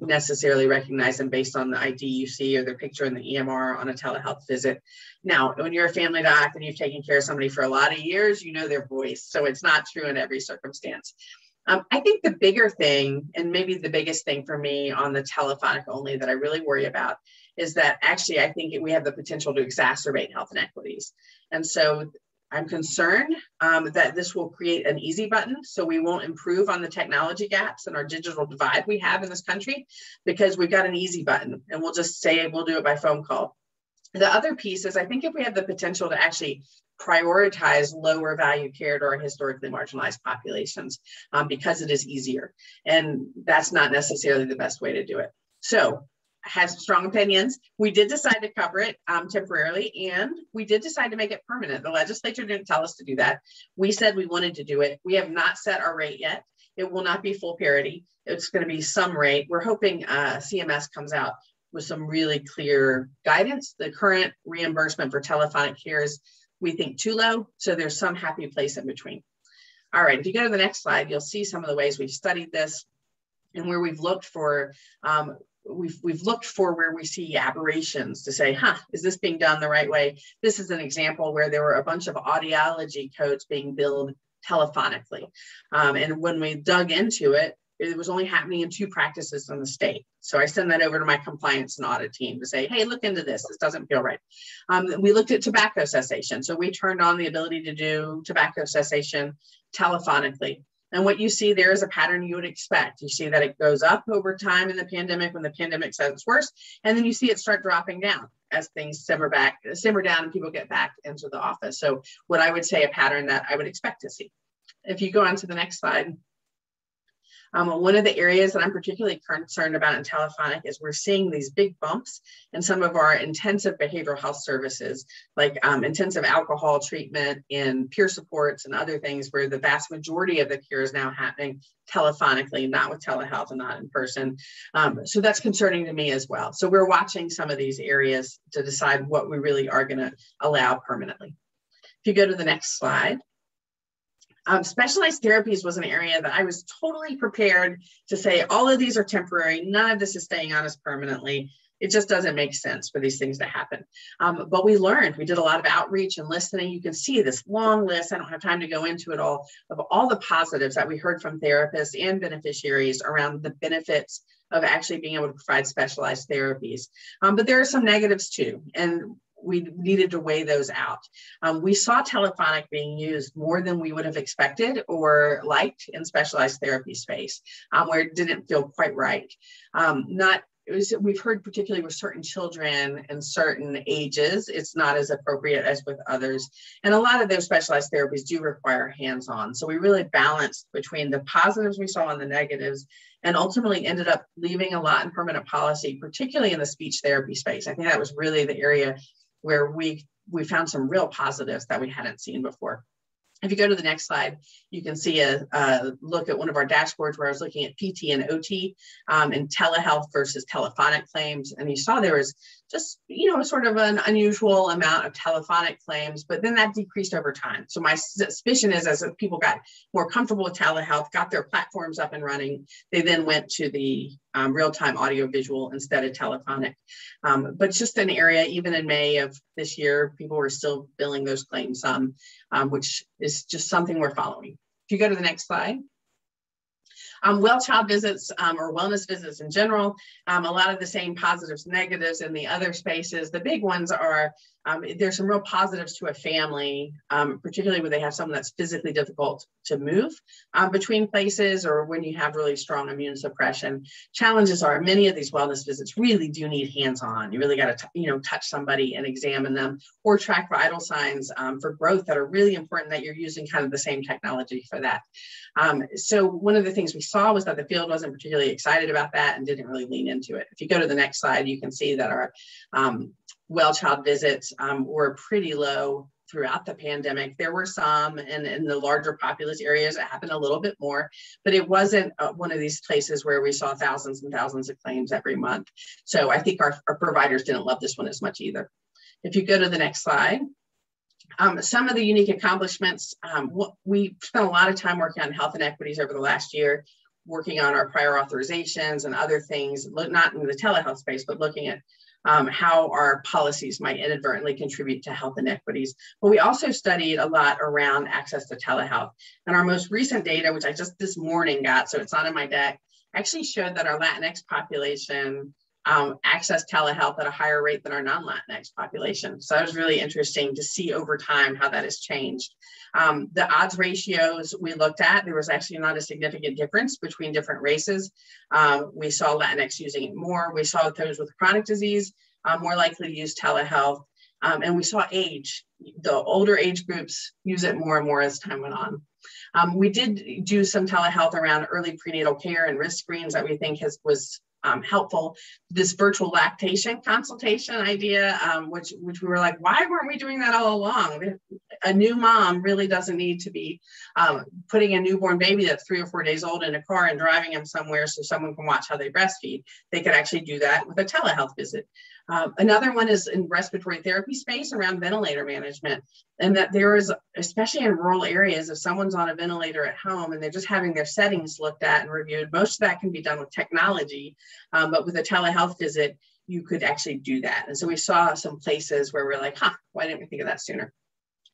necessarily recognize them based on the ID you see or their picture in the EMR on a telehealth visit. Now, when you're a family doc and you've taken care of somebody for a lot of years, you know their voice. So it's not true in every circumstance. Um, I think the bigger thing, and maybe the biggest thing for me on the telephonic only that I really worry about, is that actually I think we have the potential to exacerbate health inequities. And so I'm concerned um, that this will create an easy button so we won't improve on the technology gaps and our digital divide we have in this country because we've got an easy button and we'll just say we'll do it by phone call. The other piece is I think if we have the potential to actually prioritize lower value care to our historically marginalized populations um, because it is easier. And that's not necessarily the best way to do it. So has strong opinions. We did decide to cover it um, temporarily and we did decide to make it permanent. The legislature didn't tell us to do that. We said we wanted to do it. We have not set our rate yet. It will not be full parity. It's going to be some rate. We're hoping uh, CMS comes out with some really clear guidance. The current reimbursement for telephonic care is, we think, too low. So there's some happy place in between. All right, if you go to the next slide, you'll see some of the ways we've studied this and where we've looked for um, we've we've looked for where we see aberrations to say, huh, is this being done the right way? This is an example where there were a bunch of audiology codes being billed telephonically. Um, and when we dug into it, it was only happening in two practices in the state. So I send that over to my compliance and audit team to say, hey, look into this. This doesn't feel right. Um, we looked at tobacco cessation. So we turned on the ability to do tobacco cessation telephonically. And what you see there is a pattern you would expect. You see that it goes up over time in the pandemic when the pandemic says it's worse, and then you see it start dropping down as things simmer back, simmer down, and people get back into the office. So what I would say a pattern that I would expect to see. If you go on to the next slide. Um, one of the areas that I'm particularly concerned about in telephonic is we're seeing these big bumps in some of our intensive behavioral health services, like um, intensive alcohol treatment and peer supports and other things where the vast majority of the care is now happening telephonically, not with telehealth and not in person. Um, so that's concerning to me as well. So we're watching some of these areas to decide what we really are going to allow permanently. If you go to the next slide. Um, specialized therapies was an area that I was totally prepared to say all of these are temporary. None of this is staying on us permanently. It just doesn't make sense for these things to happen. Um, but we learned, we did a lot of outreach and listening. You can see this long list. I don't have time to go into it all of all the positives that we heard from therapists and beneficiaries around the benefits of actually being able to provide specialized therapies. Um, but there are some negatives too. And we needed to weigh those out. Um, we saw telephonic being used more than we would have expected or liked in specialized therapy space, um, where it didn't feel quite right. Um, not was, we've heard particularly with certain children and certain ages, it's not as appropriate as with others. And a lot of those specialized therapies do require hands-on. So we really balanced between the positives we saw and the negatives and ultimately ended up leaving a lot in permanent policy, particularly in the speech therapy space. I think that was really the area where we we found some real positives that we hadn't seen before. If you go to the next slide, you can see a, a, look at one of our dashboards where I was looking at PT and OT um, and telehealth versus telephonic claims. And you saw there was just, you know, sort of an unusual amount of telephonic claims, but then that decreased over time. So my suspicion is as people got more comfortable with telehealth, got their platforms up and running, they then went to the um, real-time audio-visual instead of telephonic. Um, but just an area, even in May of this year, people were still billing those claims, um, um which is just something we're following. If you go to the next slide. Um, well child visits um, or wellness visits in general, um, a lot of the same positives, negatives in the other spaces. The big ones are um, there's some real positives to a family, um, particularly when they have someone that's physically difficult to move um, between places or when you have really strong immune suppression. Challenges are many of these wellness visits really do need hands-on. You really got to, you know, touch somebody and examine them or track vital signs um, for growth that are really important that you're using kind of the same technology for that. Um, so one of the things we saw was that the field wasn't particularly excited about that and didn't really lean into it. If you go to the next slide, you can see that our um, well child visits um, were pretty low throughout the pandemic. There were some, and in the larger populous areas, it happened a little bit more, but it wasn't uh, one of these places where we saw thousands and thousands of claims every month. So I think our, our providers didn't love this one as much either. If you go to the next slide. Um, some of the unique accomplishments, um, we spent a lot of time working on health inequities over the last year, working on our prior authorizations and other things, not in the telehealth space, but looking at um, how our policies might inadvertently contribute to health inequities. But we also studied a lot around access to telehealth. And our most recent data, which I just this morning got, so it's not in my deck, actually showed that our Latinx population um, access telehealth at a higher rate than our non-Latinx population. So that was really interesting to see over time how that has changed. Um, the odds ratios we looked at, there was actually not a significant difference between different races. Um, we saw Latinx using it more. We saw those with chronic disease uh, more likely to use telehealth. Um, and we saw age, the older age groups use it more and more as time went on. Um, we did do some telehealth around early prenatal care and risk screens that we think has was um, helpful. This virtual lactation consultation idea, um, which which we were like, why weren't we doing that all along? A new mom really doesn't need to be um, putting a newborn baby that's three or four days old in a car and driving them somewhere so someone can watch how they breastfeed. They could actually do that with a telehealth visit. Um, another one is in respiratory therapy space around ventilator management, and that there is, especially in rural areas, if someone's on a ventilator at home and they're just having their settings looked at and reviewed, most of that can be done with technology, um, but with a telehealth visit, you could actually do that. And so we saw some places where we're like, huh, why didn't we think of that sooner?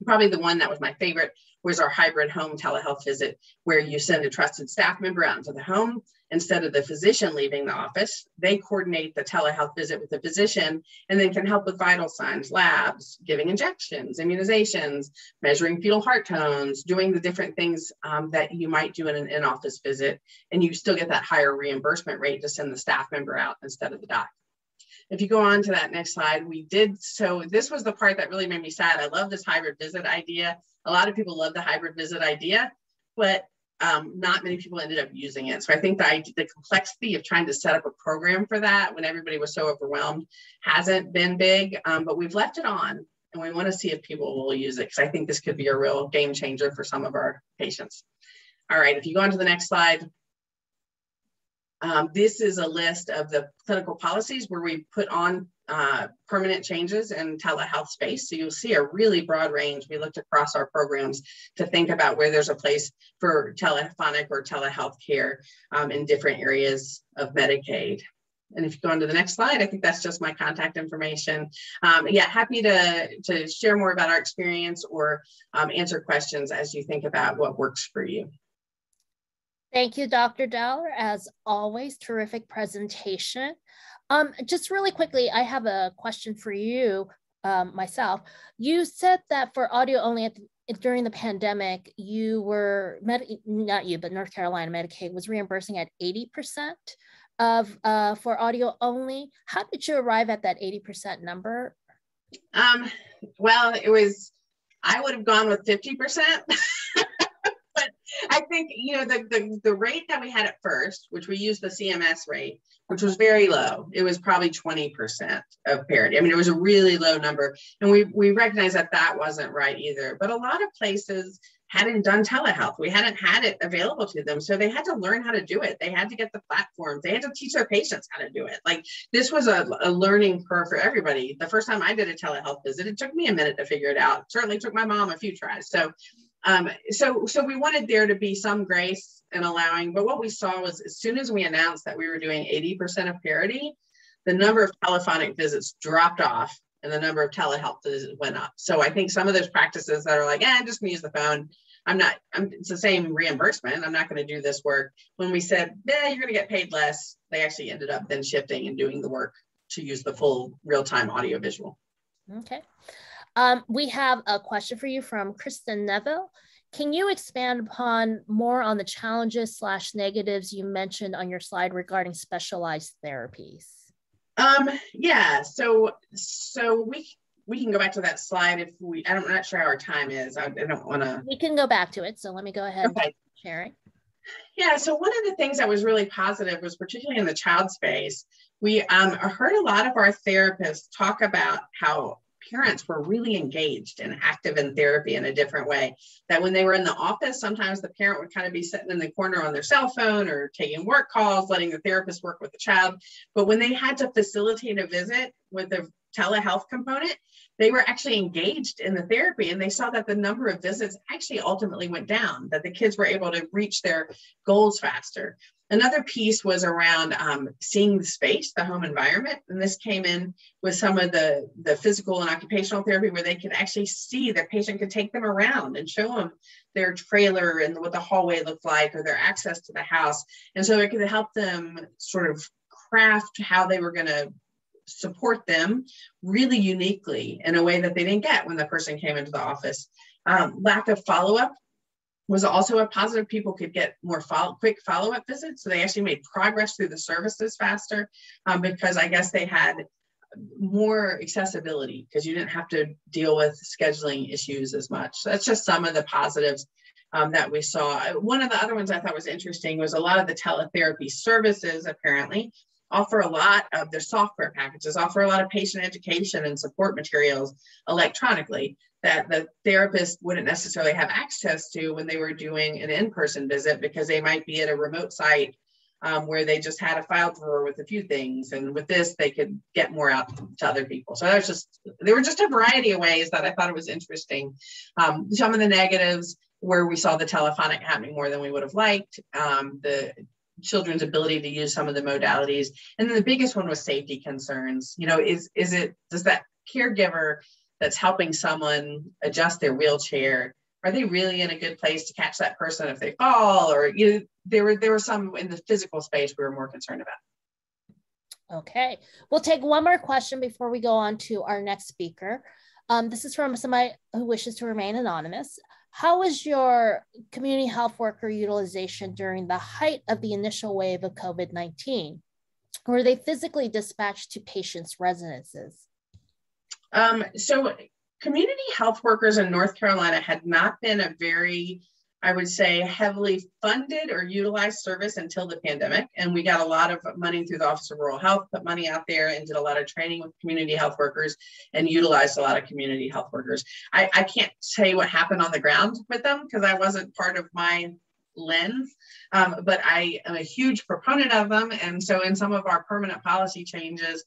Probably the one that was my favorite was our hybrid home telehealth visit, where you send a trusted staff member out into the home instead of the physician leaving the office. They coordinate the telehealth visit with the physician and then can help with vital signs, labs, giving injections, immunizations, measuring fetal heart tones, doing the different things um, that you might do in an in office visit. And you still get that higher reimbursement rate to send the staff member out instead of the doc. If you go on to that next slide, we did, so this was the part that really made me sad. I love this hybrid visit idea. A lot of people love the hybrid visit idea, but um, not many people ended up using it. So I think the, the complexity of trying to set up a program for that when everybody was so overwhelmed hasn't been big, um, but we've left it on and we want to see if people will use it because I think this could be a real game changer for some of our patients. All right, if you go on to the next slide, um, this is a list of the clinical policies where we put on uh, permanent changes in telehealth space. So you'll see a really broad range. We looked across our programs to think about where there's a place for telephonic or telehealth care um, in different areas of Medicaid. And if you go on to the next slide, I think that's just my contact information. Um, yeah, happy to, to share more about our experience or um, answer questions as you think about what works for you. Thank you, Dr. Dowler. As always, terrific presentation. Um, just really quickly, I have a question for you um, myself. You said that for audio only the, during the pandemic, you were, not you, but North Carolina Medicaid was reimbursing at 80% of uh, for audio only. How did you arrive at that 80% number? Um, well, it was, I would have gone with 50%. [LAUGHS] I think you know the, the the rate that we had at first, which we used the CMS rate, which was very low. It was probably 20% of parity. I mean, it was a really low number. And we we recognize that that wasn't right either. But a lot of places hadn't done telehealth. We hadn't had it available to them. So they had to learn how to do it. They had to get the platforms. They had to teach their patients how to do it. Like this was a, a learning curve for everybody. The first time I did a telehealth visit, it took me a minute to figure it out. It certainly took my mom a few tries. So um, so, so we wanted there to be some grace and allowing, but what we saw was as soon as we announced that we were doing 80% of parity, the number of telephonic visits dropped off and the number of telehealth visits went up. So I think some of those practices that are like, eh, just use the phone. I'm not, I'm, it's the same reimbursement. I'm not going to do this work. When we said, yeah, you're going to get paid less, they actually ended up then shifting and doing the work to use the full real-time audio visual. Okay. Um, we have a question for you from Kristen Neville. Can you expand upon more on the challenges slash negatives you mentioned on your slide regarding specialized therapies? Um, yeah, so so we we can go back to that slide if we. I'm not sure how our time is. I, I don't want to. We can go back to it. So let me go ahead okay. and share it. Yeah, so one of the things that was really positive was particularly in the child space, we um, heard a lot of our therapists talk about how parents were really engaged and active in therapy in a different way. That when they were in the office, sometimes the parent would kind of be sitting in the corner on their cell phone or taking work calls, letting the therapist work with the child. But when they had to facilitate a visit with a telehealth component, they were actually engaged in the therapy and they saw that the number of visits actually ultimately went down, that the kids were able to reach their goals faster. Another piece was around um, seeing the space, the home environment. And this came in with some of the, the physical and occupational therapy where they could actually see the patient could take them around and show them their trailer and what the hallway looked like or their access to the house. And so it could help them sort of craft how they were going to support them really uniquely in a way that they didn't get when the person came into the office. Um, lack of follow up was also a positive. People could get more follow, quick follow up visits. So they actually made progress through the services faster um, because I guess they had more accessibility because you didn't have to deal with scheduling issues as much. So that's just some of the positives um, that we saw. One of the other ones I thought was interesting was a lot of the teletherapy services apparently offer a lot of their software packages, offer a lot of patient education and support materials electronically that the therapist wouldn't necessarily have access to when they were doing an in-person visit because they might be at a remote site um, where they just had a file drawer with a few things. And with this, they could get more out to other people. So was just, there were just a variety of ways that I thought it was interesting. Um, some of the negatives where we saw the telephonic happening more than we would have liked, um, the children's ability to use some of the modalities. And then the biggest one was safety concerns. You know, is, is it, does that caregiver that's helping someone adjust their wheelchair are they really in a good place to catch that person if they fall or you know, there were there were some in the physical space we were more concerned about okay we'll take one more question before we go on to our next speaker um, this is from somebody who wishes to remain anonymous how was your community health worker utilization during the height of the initial wave of covid-19 were they physically dispatched to patients residences? Um, so community health workers in North Carolina had not been a very, I would say, heavily funded or utilized service until the pandemic. And we got a lot of money through the Office of Rural Health, put money out there and did a lot of training with community health workers and utilized a lot of community health workers. I, I can't say what happened on the ground with them because I wasn't part of my lens, um, but I am a huge proponent of them. And so in some of our permanent policy changes,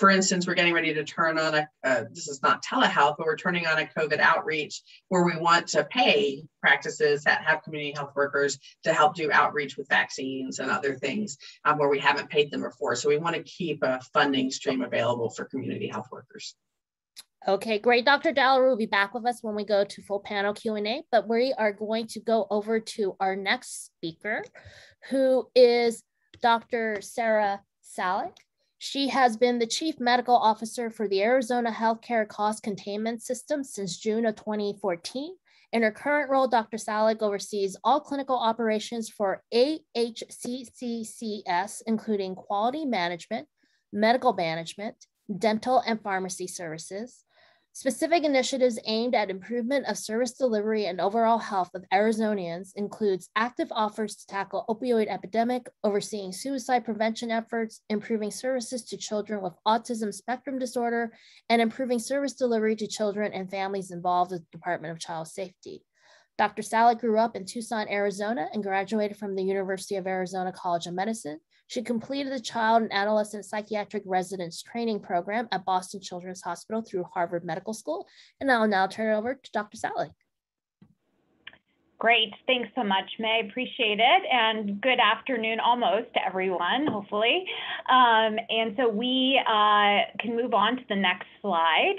for instance, we're getting ready to turn on a, uh, this is not telehealth, but we're turning on a COVID outreach where we want to pay practices that have community health workers to help do outreach with vaccines and other things um, where we haven't paid them before. So we want to keep a funding stream available for community health workers. Okay, great. Dr. Dowler will be back with us when we go to full panel Q&A, but we are going to go over to our next speaker, who is Dr. Sara Salek. She has been the Chief Medical Officer for the Arizona Healthcare Cost Containment System since June of 2014. In her current role, Dr. Salek oversees all clinical operations for AHCCCS, including quality management, medical management, dental and pharmacy services, Specific initiatives aimed at improvement of service delivery and overall health of Arizonians includes active offers to tackle opioid epidemic, overseeing suicide prevention efforts, improving services to children with autism spectrum disorder, and improving service delivery to children and families involved with the Department of Child Safety. Dr. Salek grew up in Tucson, Arizona, and graduated from the University of Arizona College of Medicine. She completed the child and adolescent psychiatric residence training program at Boston Children's Hospital through Harvard Medical School. And I'll now turn it over to Dr. Salek. Great. Thanks so much, Mei. Appreciate it. And good afternoon almost to everyone, hopefully. Um, and so we uh, can move on to the next slide.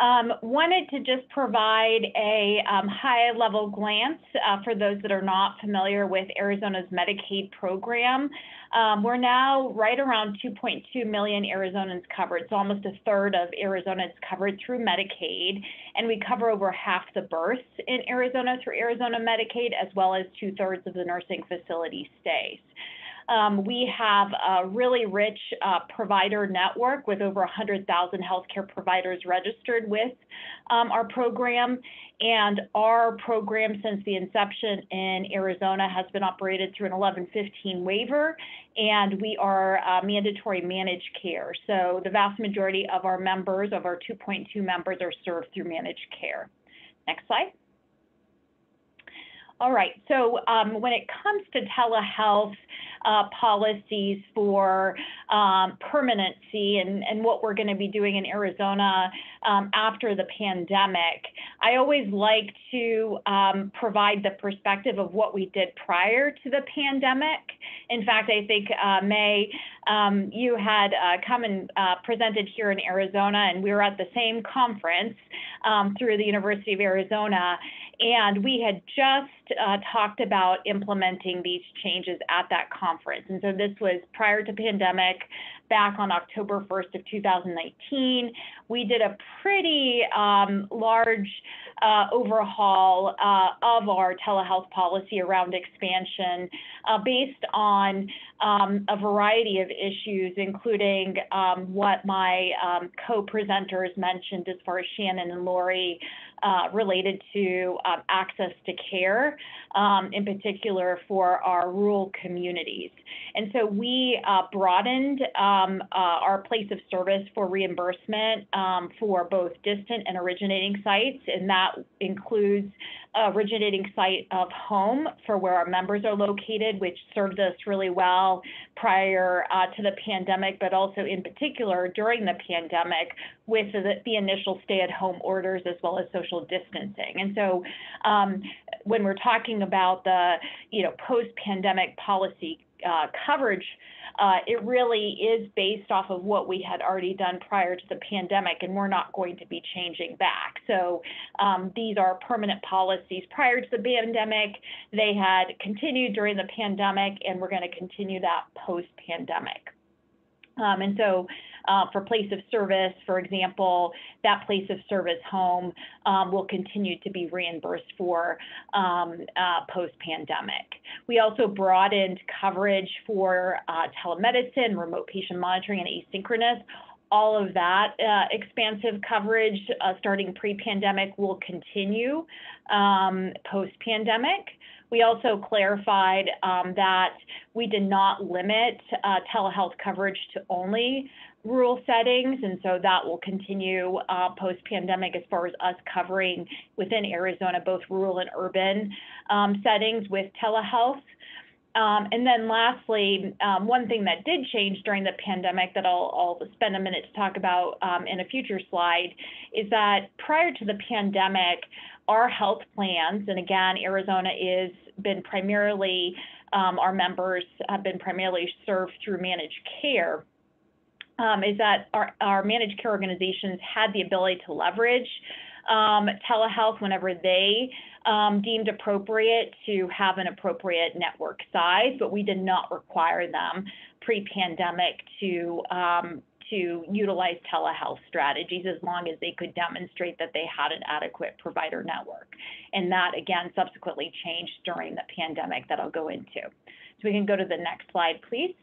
Um, wanted to just provide a um, high level glance uh, for those that are not familiar with Arizona's Medicaid program. Um, we're now right around 2.2 million Arizonans covered. So almost a third of Arizona is covered through Medicaid. And we cover over half the births in Arizona through Arizona Medicaid, as well as two thirds of the nursing facility stays. Um, we have a really rich uh, provider network with over 100,000 healthcare providers registered with um, our program. And our program, since the inception in Arizona, has been operated through an 1115 waiver, and we are uh, mandatory managed care. So the vast majority of our members, of our 2.2 members, are served through managed care. Next slide. All right, so um, when it comes to telehealth, uh, policies for um, permanency and, and what we're going to be doing in Arizona um, after the pandemic. I always like to um, provide the perspective of what we did prior to the pandemic. In fact, I think, uh, Mei, um, you had uh, come and uh, presented here in Arizona, and we were at the same conference um, through the University of Arizona. And we had just uh, talked about implementing these changes at that conference. And so this was prior to pandemic, back on October 1st of 2019. We did a pretty um, large uh, overhaul uh, of our telehealth policy around expansion uh, based on um, a variety of issues, including um, what my um, co-presenters mentioned as far as Shannon and Lori uh, related to um, access to care um, in particular for our rural communities. And so we uh, broadened um, uh, our place of service for reimbursement um, for both distant and originating sites, and that includes originating site of home for where our members are located, which served us really well prior uh, to the pandemic, but also in particular during the pandemic with the, the initial stay-at-home orders as well as social distancing. And so um, when we're talking about the, you know, post-pandemic policy uh, coverage uh, it really is based off of what we had already done prior to the pandemic, and we're not going to be changing back. So um, these are permanent policies prior to the pandemic. They had continued during the pandemic, and we're going to continue that post pandemic. Um, and so uh, for place of service, for example, that place of service home um, will continue to be reimbursed for um, uh, post-pandemic. We also broadened coverage for uh, telemedicine, remote patient monitoring, and asynchronous all of that uh, expansive coverage uh, starting pre-pandemic will continue um, post-pandemic. We also clarified um, that we did not limit uh, telehealth coverage to only rural settings, and so that will continue uh, post-pandemic as far as us covering within Arizona both rural and urban um, settings with telehealth. Um, and then lastly, um, one thing that did change during the pandemic that I'll, I'll spend a minute to talk about um, in a future slide is that prior to the pandemic, our health plans, and again, Arizona is been primarily, um, our members have been primarily served through managed care um, is that our, our managed care organizations had the ability to leverage um, telehealth whenever they um, deemed appropriate to have an appropriate network size, but we did not require them pre-pandemic to um, to utilize telehealth strategies as long as they could demonstrate that they had an adequate provider network. And that again subsequently changed during the pandemic that I'll go into. So we can go to the next slide, please.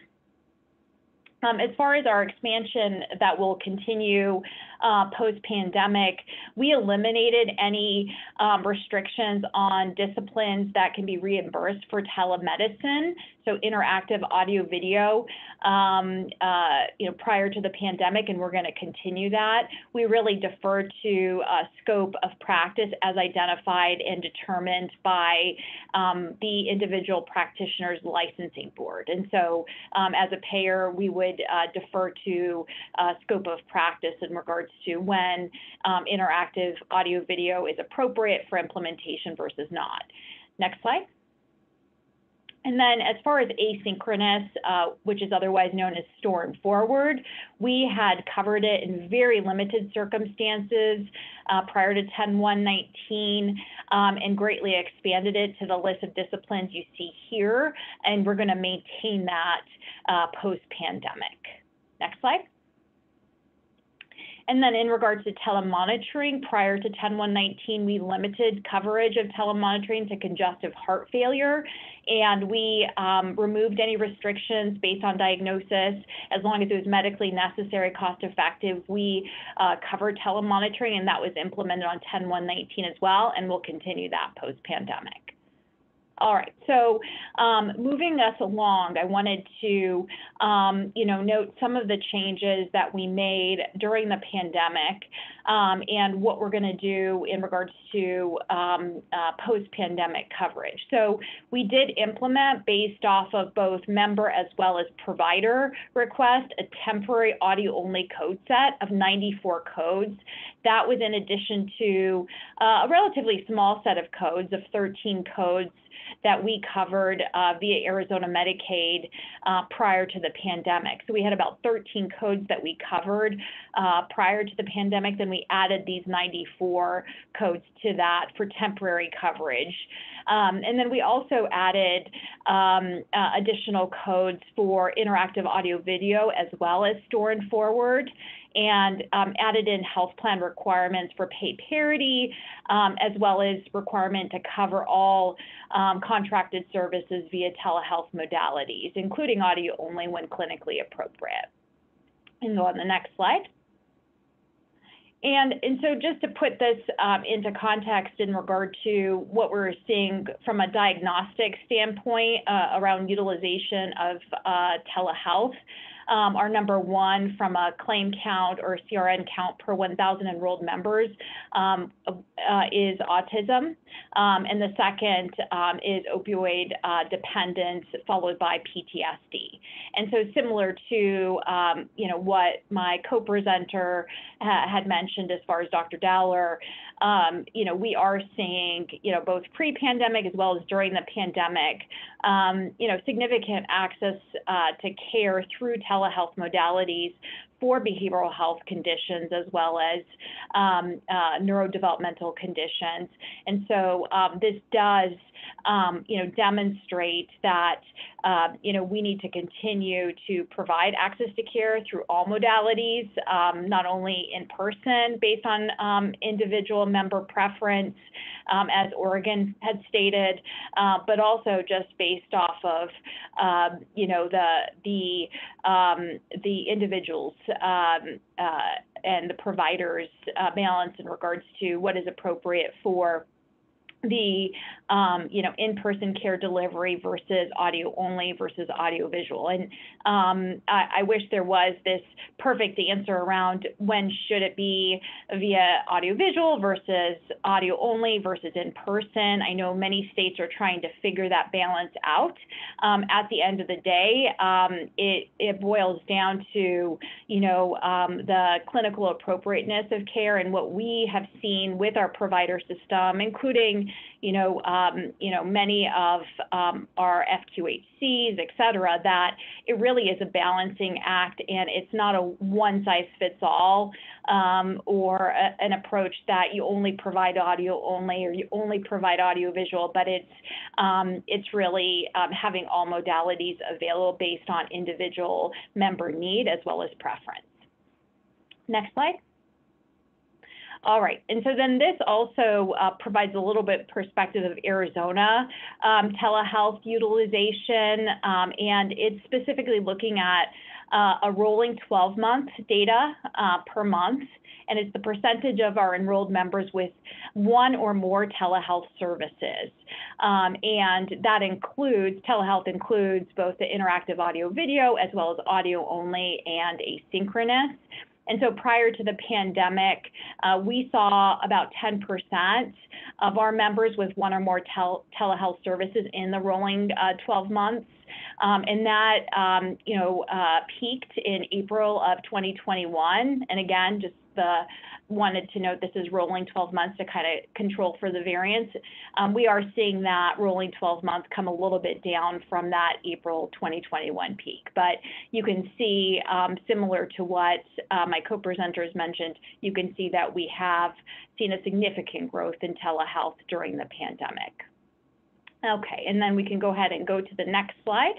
Um, as far as our expansion that will continue uh, post-pandemic, we eliminated any um, restrictions on disciplines that can be reimbursed for telemedicine, so interactive audio video, um, uh, you know, prior to the pandemic, and we're going to continue that. We really defer to a scope of practice as identified and determined by um, the individual practitioner's licensing board. And so um, as a payer, we would uh, defer to uh, scope of practice in regards to when um, interactive audio video is appropriate for implementation versus not. Next slide. And then as far as asynchronous, uh, which is otherwise known as store and forward, we had covered it in very limited circumstances uh, prior to 10.1.19 um, and greatly expanded it to the list of disciplines you see here. And we're going to maintain that uh, post-pandemic. Next slide. And then in regards to telemonitoring, prior to 10.1.19, we limited coverage of telemonitoring to congestive heart failure, and we um, removed any restrictions based on diagnosis. As long as it was medically necessary, cost effective, we uh, covered telemonitoring, and that was implemented on 10.1.19 as well, and we'll continue that post-pandemic. All right, so um, moving us along, I wanted to, um, you know, note some of the changes that we made during the pandemic um, and what we're going to do in regards to um, uh, post-pandemic coverage. So we did implement, based off of both member as well as provider request, a temporary audio-only code set of 94 codes. That was in addition to uh, a relatively small set of codes of 13 codes that we covered uh, via Arizona Medicaid uh, prior to the pandemic. So we had about 13 codes that we covered uh, prior to the pandemic. Then we added these 94 codes to that for temporary coverage. Um, and then we also added um, uh, additional codes for interactive audio video as well as store and forward and um, added in health plan requirements for pay parity, um, as well as requirement to cover all um, contracted services via telehealth modalities, including audio only when clinically appropriate. And go on the next slide. And, and so just to put this um, into context in regard to what we're seeing from a diagnostic standpoint uh, around utilization of uh, telehealth, um, our number one from a claim count or CRN count per 1,000 enrolled members um, uh, is autism. Um, and the second um, is opioid uh, dependence, followed by PTSD. And so similar to, um, you know, what my co-presenter ha had mentioned as far as Dr. Dowler, um, you know, we are seeing, you know, both pre-pandemic as well as during the pandemic, um, you know, significant access uh, to care through telehealth modalities for behavioral health conditions as well as um, uh, neurodevelopmental conditions. And so um, this does, um, you know, demonstrate that, uh, you know, we need to continue to provide access to care through all modalities, um, not only in person based on um, individual member preference, um, as Oregon had stated, uh, but also just based off of, you know, the the the individuals uh, and the providers uh, balance in regards to what is appropriate for the um, you know in-person care delivery versus audio only versus audio visual and um, I, I, wish there was this perfect answer around when should it be via audio visual versus audio only versus in person. I know many states are trying to figure that balance out. Um, at the end of the day um, it, it boils down to you know um, the clinical appropriateness of care and what we have seen with our provider system including you know, um, you know, many of um, our FQHCs, et cetera, that it really is a balancing act and it's not a one size fits all um, or a, an approach that you only provide audio only or you only provide audio visual, but it's, um, it's really um, having all modalities available based on individual member need as well as preference. Next slide. All right, and so then this also uh, provides a little bit perspective of Arizona um, telehealth utilization, um, and it's specifically looking at uh, a rolling 12-month data uh, per month, and it's the percentage of our enrolled members with one or more telehealth services. Um, and that includes, telehealth includes both the interactive audio video as well as audio only and asynchronous. And so prior to the pandemic, uh, we saw about 10% of our members with one or more tel telehealth services in the rolling uh, 12 months. Um, and that, um, you know, uh, peaked in April of 2021. And again, just the wanted to note this is rolling 12 months to kind of control for the variance. Um, we are seeing that rolling 12 months come a little bit down from that April 2021 peak. But you can see, um, similar to what uh, my co-presenters mentioned, you can see that we have seen a significant growth in telehealth during the pandemic. Okay, and then we can go ahead and go to the next slide.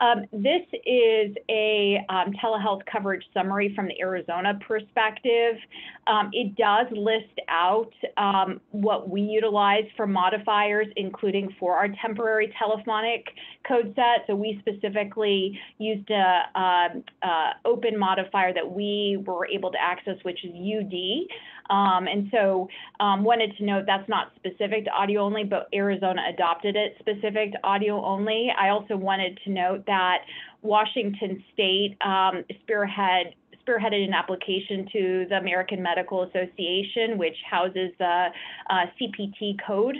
Um, this is a um, telehealth coverage summary from the Arizona perspective. Um, it does list out um, what we utilize for modifiers, including for our temporary telephonic code set. So we specifically used a, um, uh, open modifier that we were able to access, which is UD. Um, and so um, wanted to note that's not specific to audio only, but Arizona adopted it specific to audio only. I also wanted to note that Washington State um, spearhead spearheaded an application to the American Medical Association, which houses the uh, CPT code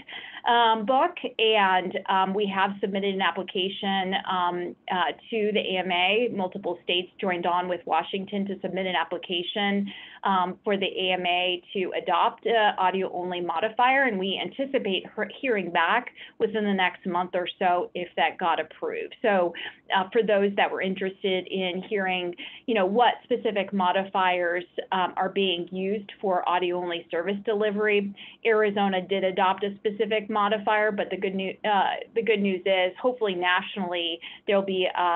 um, book. And um, we have submitted an application um, uh, to the AMA. Multiple states joined on with Washington to submit an application um, for the AMA to adopt an audio only modifier. And we anticipate hearing back within the next month or so if that got approved. So uh, for those that were interested in hearing, you know, what specific modifiers um, are being used for audio only service delivery, Arizona did adopt a specific modifier, but the good news uh, the good news is hopefully nationally there'll be a,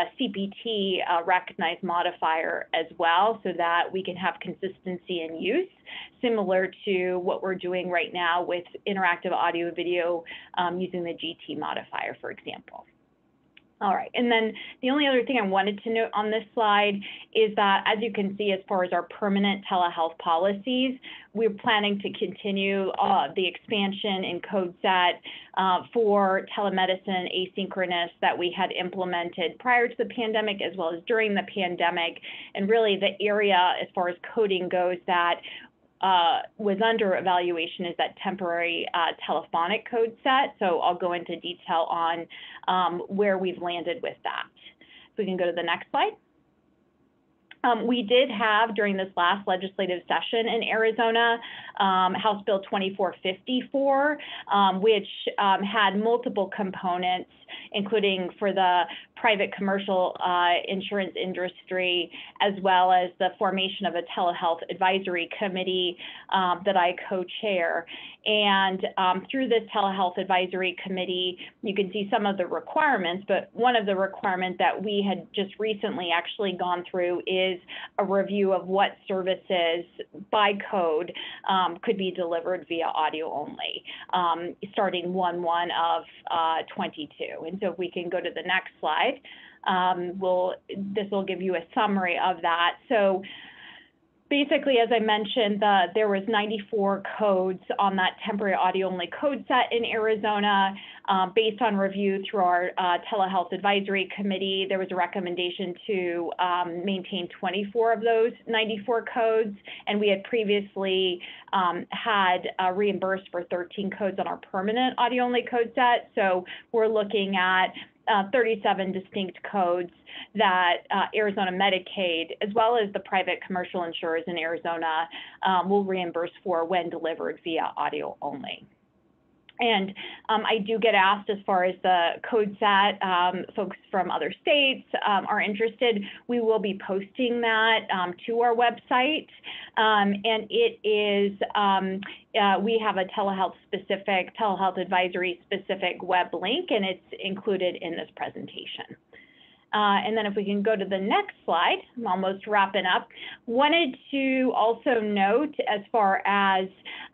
a CPT uh, recognized modifier as well, so that we can have consistency in use, similar to what we're doing right now with interactive audio video um, using the GT modifier, for example. All right, and then the only other thing I wanted to note on this slide is that, as you can see, as far as our permanent telehealth policies, we're planning to continue uh, the expansion in code set uh, for telemedicine asynchronous that we had implemented prior to the pandemic as well as during the pandemic. And really the area as far as coding goes that uh, was under evaluation is that temporary uh, telephonic code set. So I'll go into detail on um, where we've landed with that. If we can go to the next slide. Um, we did have during this last legislative session in Arizona, um, House Bill 2454, um, which um, had multiple components, including for the private commercial uh, insurance industry, as well as the formation of a telehealth advisory committee um, that I co-chair. And um, through this telehealth advisory committee, you can see some of the requirements, but one of the requirements that we had just recently actually gone through is a review of what services by code um, could be delivered via audio only, um, starting 1-1 of uh, 22. And so if we can go to the next slide, um, we'll, this will give you a summary of that. So basically, as I mentioned, the, there was 94 codes on that temporary audio only code set in Arizona. Um, based on review through our uh, telehealth advisory committee, there was a recommendation to um, maintain 24 of those 94 codes, and we had previously um, had uh, reimbursed for 13 codes on our permanent audio only code set. So we're looking at uh, 37 distinct codes that uh, Arizona Medicaid, as well as the private commercial insurers in Arizona, um, will reimburse for when delivered via audio only. And um, I do get asked as far as the code set, um, folks from other states um, are interested. We will be posting that um, to our website. Um, and it is, um, uh, we have a telehealth specific, telehealth advisory specific web link, and it's included in this presentation. Uh, and then if we can go to the next slide, I'm almost wrapping up. Wanted to also note as far as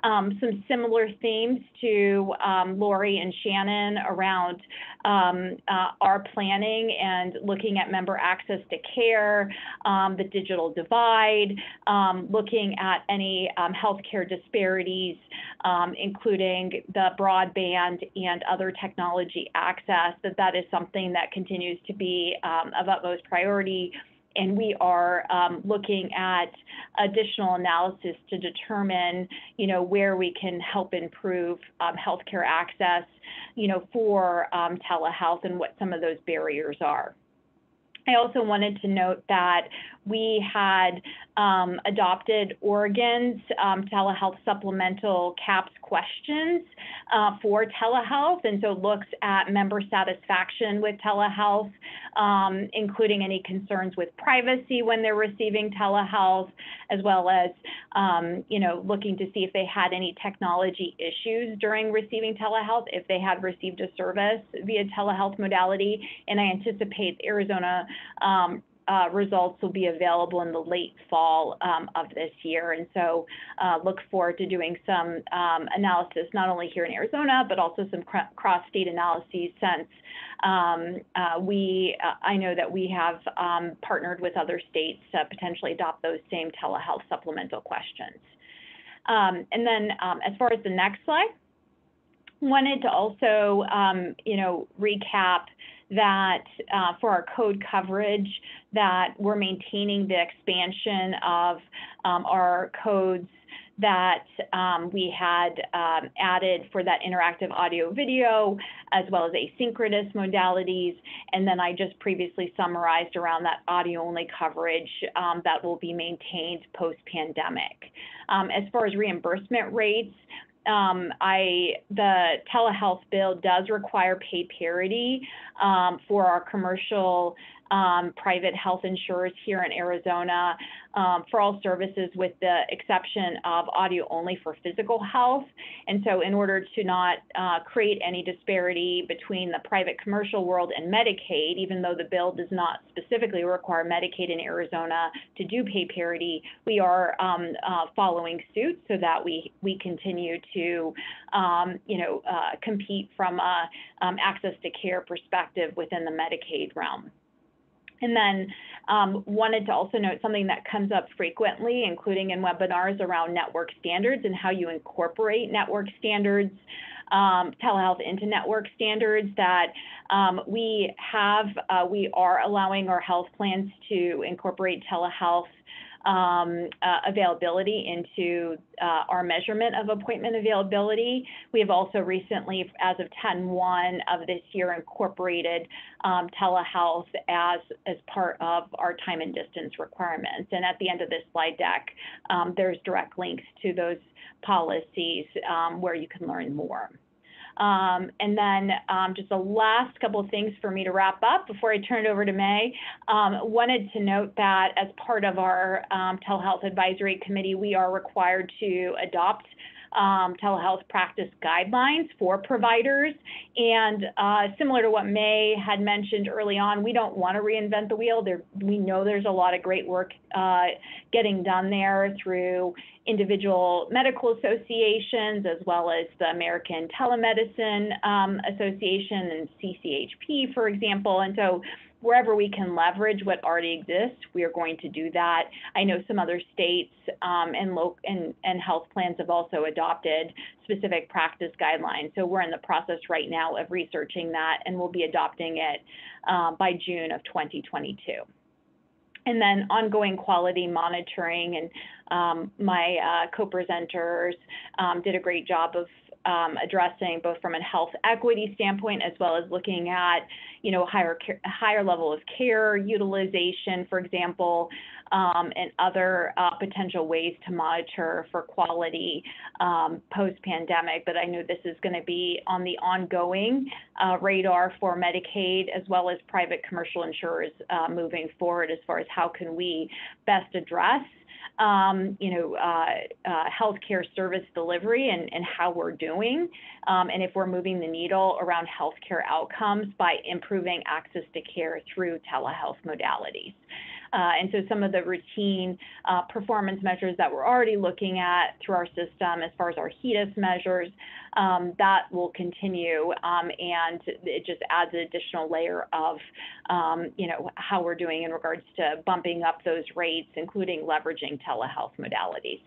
um, some similar themes to um, Lori and Shannon around um, uh, our planning and looking at member access to care, um, the digital divide, um, looking at any um, healthcare disparities, including the broadband and other technology access, that that is something that continues to be of utmost priority and we are um, looking at additional analysis to determine, you know, where we can help improve um, healthcare access, you know, for um, telehealth and what some of those barriers are. I also wanted to note that we had um, adopted Oregon's um, telehealth supplemental CAHPS questions uh, for telehealth, and so looks at member satisfaction with telehealth, um, including any concerns with privacy when they're receiving telehealth, as well as, um, you know, looking to see if they had any technology issues during receiving telehealth, if they had received a service via telehealth modality, and I anticipate Arizona um, uh, results will be available in the late fall um, of this year. And so uh, look forward to doing some um, analysis, not only here in Arizona, but also some cross-state analyses since um, uh, we, uh, I know that we have um, partnered with other states to potentially adopt those same telehealth supplemental questions. Um, and then um, as far as the next slide, wanted to also, you know, recap that uh, for our code coverage, that we're maintaining the expansion of um, our codes that um, we had um, added for that interactive audio video, as well as asynchronous modalities. And then I just previously summarized around that audio only coverage um, that will be maintained post pandemic. Um, as far as reimbursement rates, um, I the telehealth bill does require pay parity um, for our commercial um, private health insurers here in Arizona um, for all services with the exception of audio only for physical health. And so in order to not uh, create any disparity between the private commercial world and Medicaid, even though the bill does not specifically require Medicaid in Arizona to do pay parity, we are um, uh, following suit so that we, we continue to, um, you know, uh, compete from a um, access to care perspective within the Medicaid realm. And then um, wanted to also note something that comes up frequently, including in webinars around network standards and how you incorporate network standards, um, telehealth into network standards that um, we have, uh, we are allowing our health plans to incorporate telehealth um, uh, availability into uh, our measurement of appointment availability. We have also recently, as of 10-1 of this year, incorporated um, telehealth as, as part of our time and distance requirements. And at the end of this slide deck, um, there's direct links to those policies um, where you can learn more. Um, and then um, just the last couple of things for me to wrap up before I turn it over to Mei. Um, wanted to note that as part of our um, telehealth advisory committee, we are required to adopt um, telehealth practice guidelines for providers. And uh, similar to what Mei had mentioned early on, we don't want to reinvent the wheel. There, we know there's a lot of great work uh, getting done there through individual medical associations as well as the American Telemedicine um, Association and CCHP, for example. And so wherever we can leverage what already exists, we are going to do that. I know some other states um, and, and, and health plans have also adopted specific practice guidelines. So we're in the process right now of researching that, and we'll be adopting it uh, by June of 2022 and then ongoing quality monitoring. And um, my uh, co-presenters um, did a great job of um, addressing both from a health equity standpoint as well as looking at, you know, higher higher level of care utilization, for example, um, and other uh, potential ways to monitor for quality um, post-pandemic. But I know this is going to be on the ongoing uh, radar for Medicaid as well as private commercial insurers uh, moving forward as far as how can we best address um, you know, uh, uh, healthcare service delivery and, and how we're doing, um, and if we're moving the needle around healthcare outcomes by improving access to care through telehealth modalities. Uh, and so some of the routine uh, performance measures that we're already looking at through our system as far as our HEDIS measures, um, that will continue um, and it just adds an additional layer of, um, you know, how we're doing in regards to bumping up those rates, including leveraging telehealth modalities.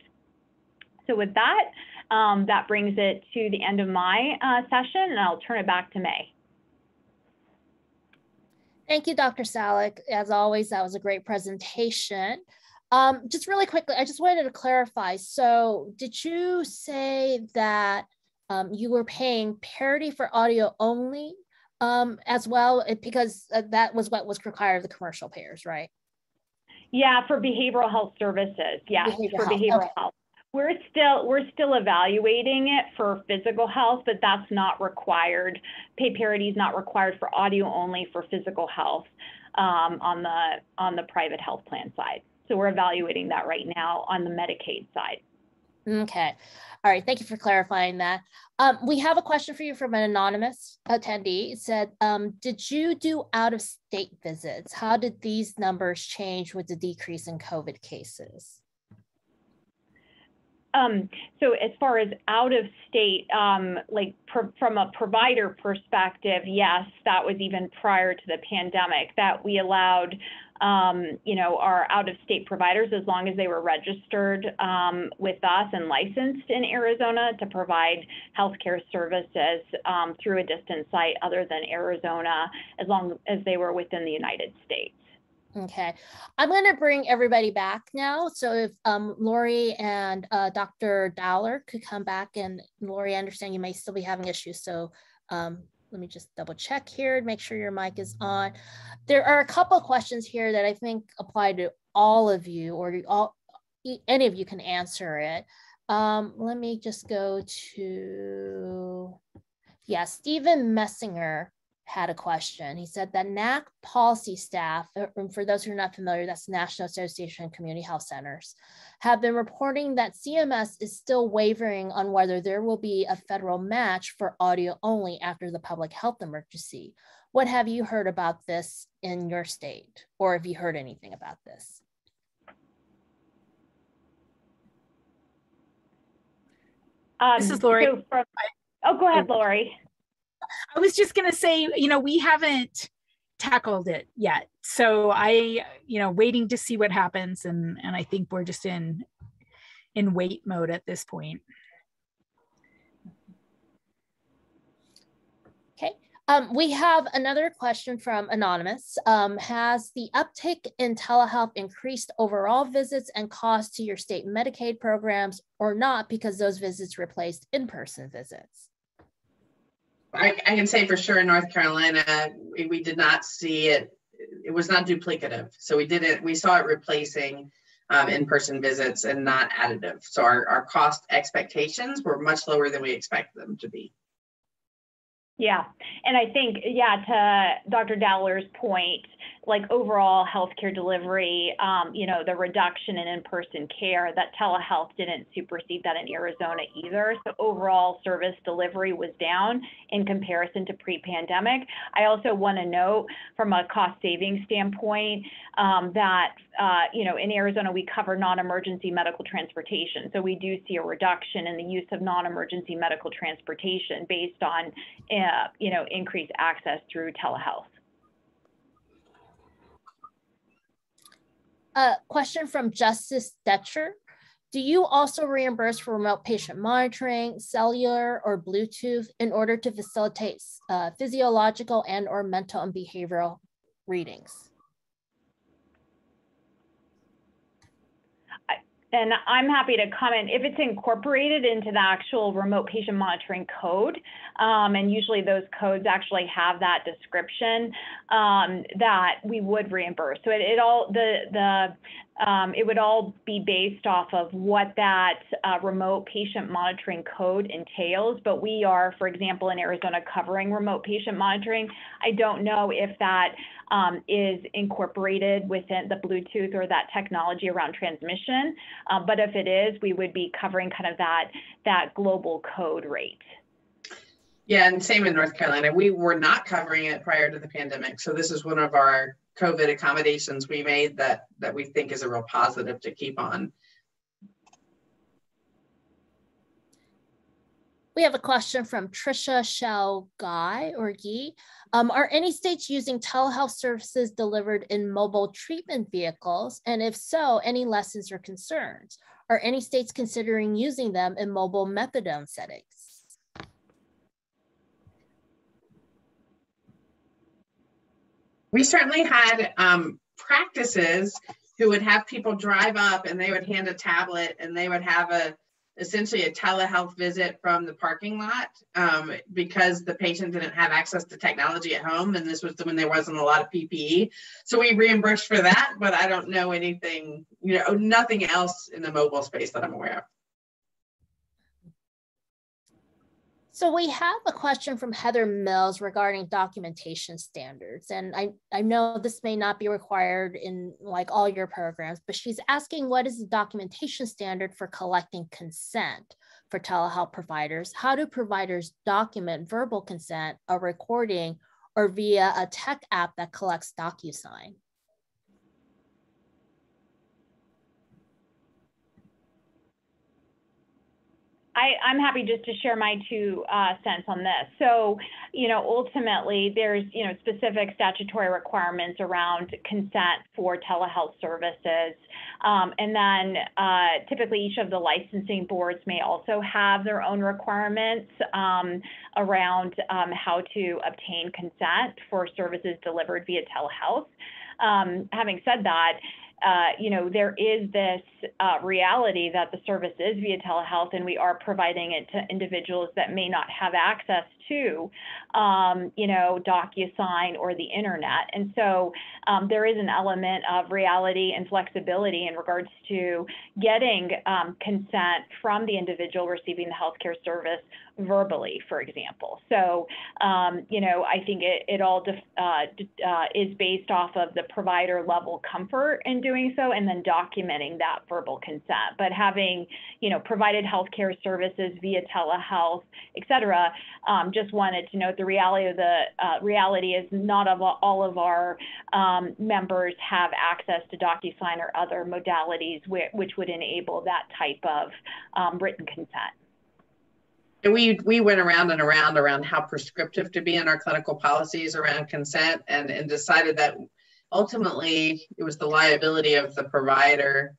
So with that, um, that brings it to the end of my uh, session and I'll turn it back to Mei. Thank you, Dr. Salek. As always, that was a great presentation. Um, just really quickly, I just wanted to clarify. So did you say that um, you were paying parity for audio only um, as well? Because uh, that was what was required of the commercial payers, right? Yeah, for behavioral health services. Yes, behavioral for health. behavioral okay. health. We're still we're still evaluating it for physical health, but that's not required. Pay parity is not required for audio only for physical health um, on the on the private health plan side. So we're evaluating that right now on the Medicaid side. Okay. All right. Thank you for clarifying that. Um, we have a question for you from an anonymous attendee. It said, um, Did you do out of state visits? How did these numbers change with the decrease in COVID cases? Um, so as far as out of state, um, like from a provider perspective, yes, that was even prior to the pandemic that we allowed, um, you know, our out of state providers as long as they were registered um, with us and licensed in Arizona to provide healthcare services um, through a distant site other than Arizona, as long as they were within the United States. Okay, I'm going to bring everybody back now. So if um, Lori and uh, Dr. Dowler could come back, and Lori, I understand you may still be having issues. So um, let me just double check here and make sure your mic is on. There are a couple questions here that I think apply to all of you, or all any of you can answer it. Um, let me just go to yeah, Stephen Messinger had a question. He said that NAC policy staff, uh, for those who are not familiar, that's National Association of Community Health Centers, have been reporting that CMS is still wavering on whether there will be a federal match for audio only after the public health emergency. What have you heard about this in your state, or have you heard anything about this? Um, this is Lori. So from, oh, go ahead, Lori. I was just going to say, you know, we haven't tackled it yet. So I, you know, waiting to see what happens and and I think we're just in in wait mode at this point. Okay. Um, we have another question from Anonymous. Um, has the uptick in telehealth increased overall visits and costs to your state Medicaid programs or not because those visits replaced in-person visits? I, I, can say for sure in North Carolina, we, we, did not see it. It was not duplicative. So we didn't, we saw it replacing um, in-person visits and not additive. So our, our cost expectations were much lower than we expected them to be. Yeah, and I think, yeah, to Dr. Dowler's point, like overall healthcare delivery, um, you know, the reduction in in-person care, that telehealth didn't supersede that in Arizona either. So overall service delivery was down in comparison to pre-pandemic. I also want to note from a cost saving standpoint um, that, uh, you know, in Arizona, we cover non-emergency medical transportation. So we do see a reduction in the use of non-emergency medical transportation based on, uh, you know, increased access through telehealth. A question from Justice Detcher. Do you also reimburse for remote patient monitoring, cellular or Bluetooth in order to facilitate uh, physiological and or mental and behavioral readings? And I'm happy to comment if it's incorporated into the actual remote patient monitoring code, um, and usually those codes actually have that description um, that we would reimburse. So it, it all the the um, it would all be based off of what that uh, remote patient monitoring code entails. But we are, for example, in Arizona covering remote patient monitoring. I don't know if that um, is incorporated within the Bluetooth or that technology around transmission. Um, but if it is, we would be covering kind of that, that global code rate. Yeah, and same in North Carolina. We were not covering it prior to the pandemic. So this is one of our COVID accommodations we made that, that we think is a real positive to keep on. We have a question from Trisha Shell Guy or Gee. Um, are any states using telehealth services delivered in mobile treatment vehicles? And if so, any lessons or concerns? Are any states considering using them in mobile methadone settings? We certainly had um, practices who would have people drive up and they would hand a tablet and they would have a essentially a telehealth visit from the parking lot um, because the patient didn't have access to technology at home and this was when there wasn't a lot of ppe so we reimbursed for that but i don't know anything you know nothing else in the mobile space that i'm aware of So we have a question from Heather Mills regarding documentation standards. And I, I know this may not be required in like all your programs, but she's asking what is the documentation standard for collecting consent for telehealth providers? How do providers document verbal consent, a recording, or via a tech app that collects DocuSign? I, am happy just to share my two uh, cents on this. So, you know, ultimately, there's you know specific statutory requirements around consent for telehealth services, um, and then uh, typically each of the licensing boards may also have their own requirements um, around um, how to obtain consent for services delivered via telehealth. Um, having said that, uh, you know, there is this uh, reality that the service is via telehealth, and we are providing it to individuals that may not have access to, um, you know, DocuSign or the internet. And so um, there is an element of reality and flexibility in regards to getting um, consent from the individual receiving the healthcare service verbally, for example. So, um, you know, I think it, it all uh, uh, is based off of the provider level comfort in doing so and then documenting that verbal consent. But having, you know, provided healthcare services via telehealth, et cetera, um, just wanted to note the reality of the uh, reality is not of all of our um, members have access to DocuSign or other modalities which, which would enable that type of um, written consent. And we we went around and around around how prescriptive to be in our clinical policies around consent and, and decided that ultimately it was the liability of the provider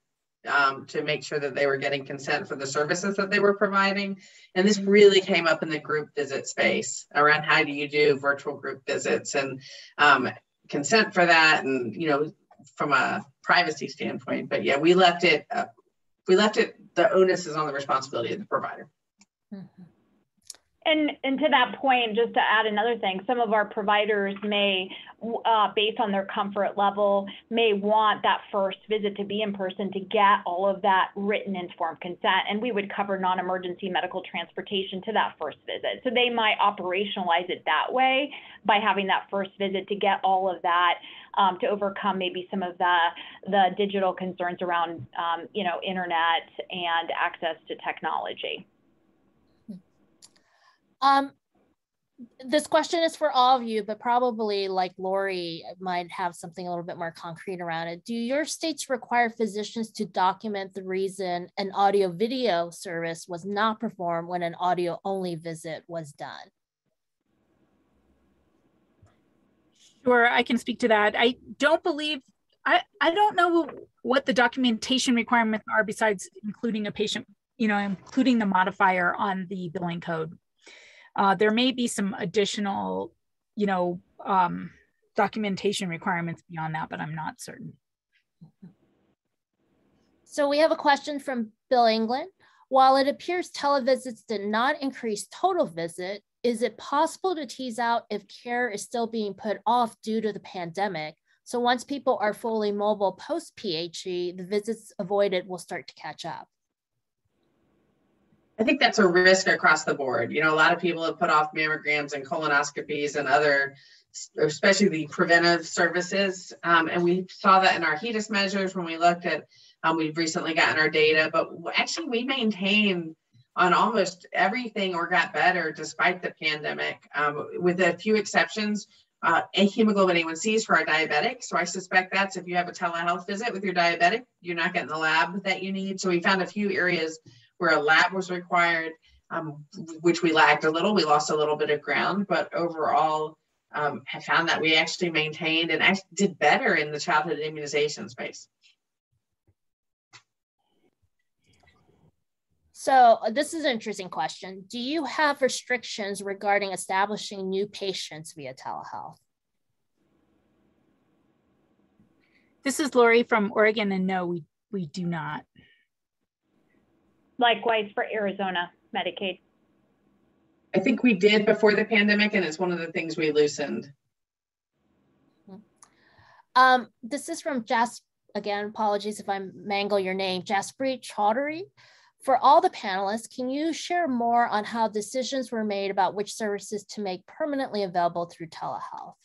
um, to make sure that they were getting consent for the services that they were providing. And this really came up in the group visit space around how do you do virtual group visits and um, consent for that and you know from a privacy standpoint. But yeah, we left it uh, we left it the onus is on the responsibility of the provider. Mm-hmm. And, and to that point, just to add another thing, some of our providers may, uh, based on their comfort level, may want that first visit to be in person to get all of that written informed consent. And we would cover non emergency medical transportation to that first visit. So they might operationalize it that way by having that first visit to get all of that um, to overcome maybe some of the, the digital concerns around, um, you know, internet and access to technology. Um, this question is for all of you, but probably like Lori might have something a little bit more concrete around it. Do your states require physicians to document the reason an audio video service was not performed when an audio only visit was done? Sure, I can speak to that. I don't believe, I, I don't know what the documentation requirements are besides including a patient, you know, including the modifier on the billing code. Uh, there may be some additional, you know, um, documentation requirements beyond that, but I'm not certain. So we have a question from Bill England. While it appears televisits did not increase total visit, is it possible to tease out if care is still being put off due to the pandemic? So once people are fully mobile post PHE, the visits avoided will start to catch up. I think that's a risk across the board. You know, a lot of people have put off mammograms and colonoscopies and other, especially the preventive services. Um, and we saw that in our HEDIS measures when we looked at, um, we've recently gotten our data, but actually we maintain on almost everything or got better despite the pandemic, um, with a few exceptions. Uh, hemoglobin A1Cs for our diabetics. So I suspect that's if you have a telehealth visit with your diabetic, you're not getting the lab that you need. So we found a few areas where a lab was required, um, which we lagged a little. We lost a little bit of ground, but overall, um, have found that we actually maintained and actually did better in the childhood immunization space. So uh, this is an interesting question. Do you have restrictions regarding establishing new patients via telehealth? This is Lori from Oregon, and no, we, we do not. Likewise for Arizona Medicaid. I think we did before the pandemic, and it's one of the things we loosened. Um, this is from Jas. Again, apologies if I mangle your name, Jaspreet Chaudhary. For all the panelists, can you share more on how decisions were made about which services to make permanently available through telehealth?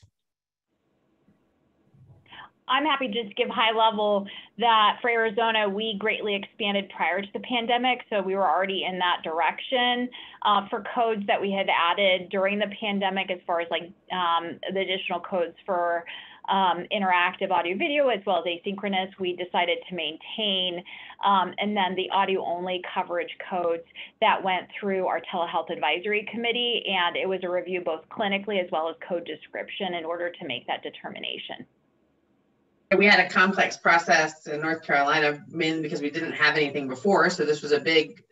I'm happy to just give high level that for Arizona, we greatly expanded prior to the pandemic. So we were already in that direction. Uh, for codes that we had added during the pandemic, as far as like um, the additional codes for um, interactive audio video as well as asynchronous, we decided to maintain. Um, and then the audio only coverage codes that went through our telehealth advisory committee. And it was a review both clinically as well as code description in order to make that determination we had a complex process in North Carolina, mainly because we didn't have anything before. So this was a big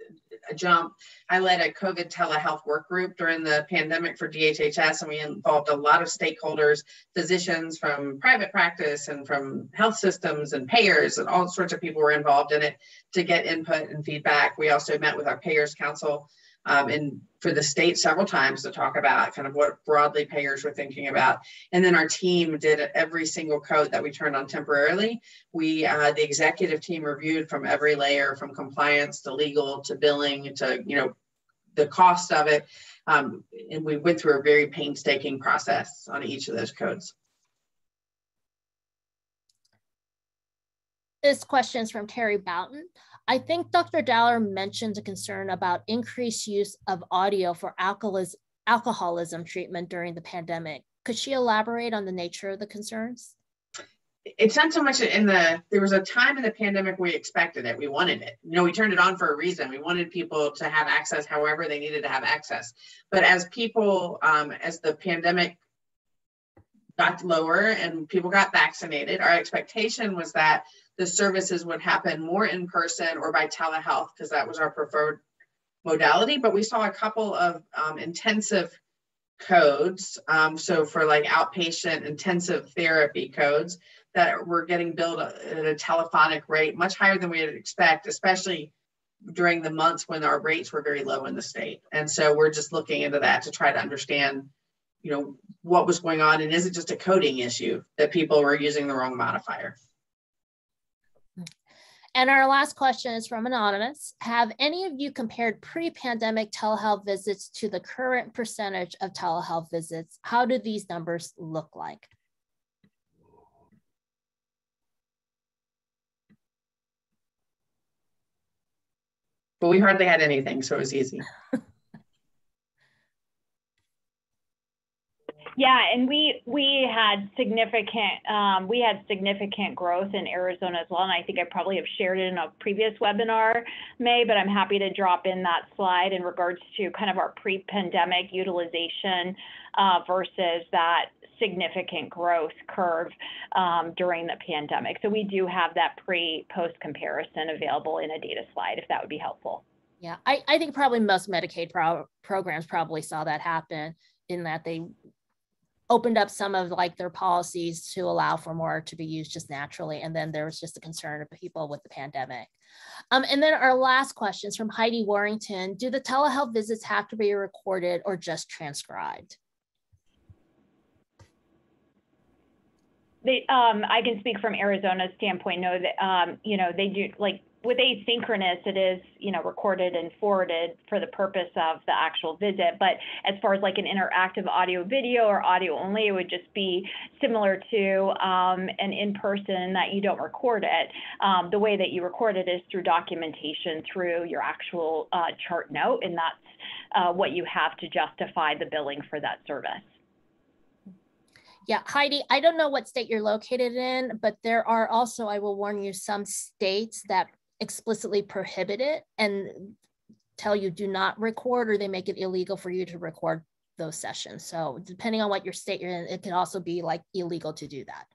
jump. I led a COVID telehealth work group during the pandemic for DHHS, and we involved a lot of stakeholders, physicians from private practice and from health systems and payers, and all sorts of people were involved in it to get input and feedback. We also met with our Payers Council um, and for the state several times to talk about kind of what broadly payers were thinking about. And then our team did every single code that we turned on temporarily. We, uh, the executive team reviewed from every layer, from compliance to legal to billing to, you know, the cost of it. Um, and we went through a very painstaking process on each of those codes. This question is from Terry Boughton. I think Dr. Dowler mentioned a concern about increased use of audio for alcoholism, alcoholism treatment during the pandemic. Could she elaborate on the nature of the concerns? It's not so much in the, there was a time in the pandemic we expected it, we wanted it. You know, we turned it on for a reason. We wanted people to have access however they needed to have access. But as people, um, as the pandemic got lower and people got vaccinated, our expectation was that the services would happen more in person or by telehealth because that was our preferred modality. But we saw a couple of um, intensive codes. Um, so for like outpatient intensive therapy codes that were getting billed at a telephonic rate much higher than we would expect, especially during the months when our rates were very low in the state. And so we're just looking into that to try to understand, you know, what was going on and is it just a coding issue that people were using the wrong modifier? And our last question is from Anonymous. Have any of you compared pre-pandemic telehealth visits to the current percentage of telehealth visits? How do these numbers look like? But we hardly had anything, so it was easy. [LAUGHS] Yeah, and we we had significant um, we had significant growth in Arizona as well, and I think I probably have shared it in a previous webinar, Mei. But I'm happy to drop in that slide in regards to kind of our pre-pandemic utilization uh, versus that significant growth curve um, during the pandemic. So we do have that pre-post comparison available in a data slide if that would be helpful. Yeah, I, I think probably most Medicaid pro programs probably saw that happen in that they opened up some of like their policies to allow for more to be used just naturally. And then there was just a concern of people with the pandemic. Um, and then our last question is from Heidi Warrington. Do the telehealth visits have to be recorded or just transcribed? They, um, I can speak from Arizona's standpoint. No, that um, you know they do like with asynchronous, it is, you know, recorded and forwarded for the purpose of the actual visit. But as far as like an interactive audio video or audio only, it would just be similar to um, an in-person that you don't record it. Um, the way that you record it is through documentation, through your actual uh, chart note, and that's uh, what you have to justify the billing for that service. Yeah, Heidi, I don't know what state you're located in, but there are also, I will warn you, some states that explicitly prohibit it and tell you do not record or they make it illegal for you to record those sessions. So depending on what your state you're in, it can also be like illegal to do that.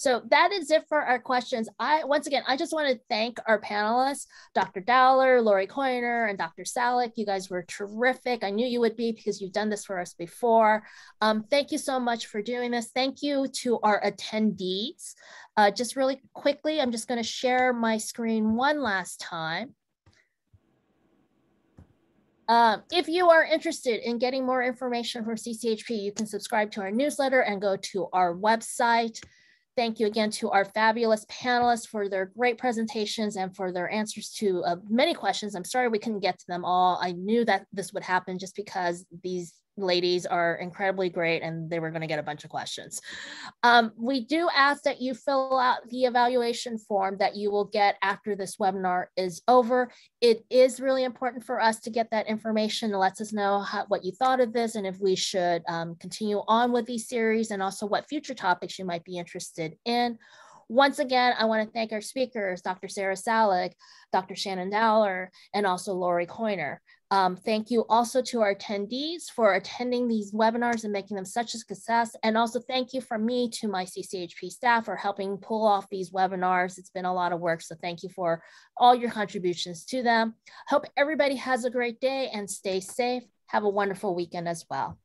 So that is it for our questions. I once again, I just want to thank our panelists, Dr. Dowler, Lori Coyner, and Dr. Salek. You guys were terrific. I knew you would be because you've done this for us before. Um, thank you so much for doing this. Thank you to our attendees. Uh, just really quickly, I'm just going to share my screen one last time. Um, if you are interested in getting more information from CCHP, you can subscribe to our newsletter and go to our website. Thank you again to our fabulous panelists for their great presentations and for their answers to uh, many questions. I'm sorry we couldn't get to them all. I knew that this would happen just because these ladies are incredibly great and they were going to get a bunch of questions. Um, we do ask that you fill out the evaluation form that you will get after this webinar is over. It is really important for us to get that information. It lets us know how, what you thought of this and if we should um, continue on with these series and also what future topics you might be interested in. Once again, I want to thank our speakers, Dr. Sara Salek, Dr. Shannon Dowler, and also Lori Coyner. Um, thank you also to our attendees for attending these webinars and making them such a success. And also thank you from me to my CCHP staff for helping pull off these webinars. It's been a lot of work, so thank you for all your contributions to them. Hope everybody has a great day and stay safe. Have a wonderful weekend as well.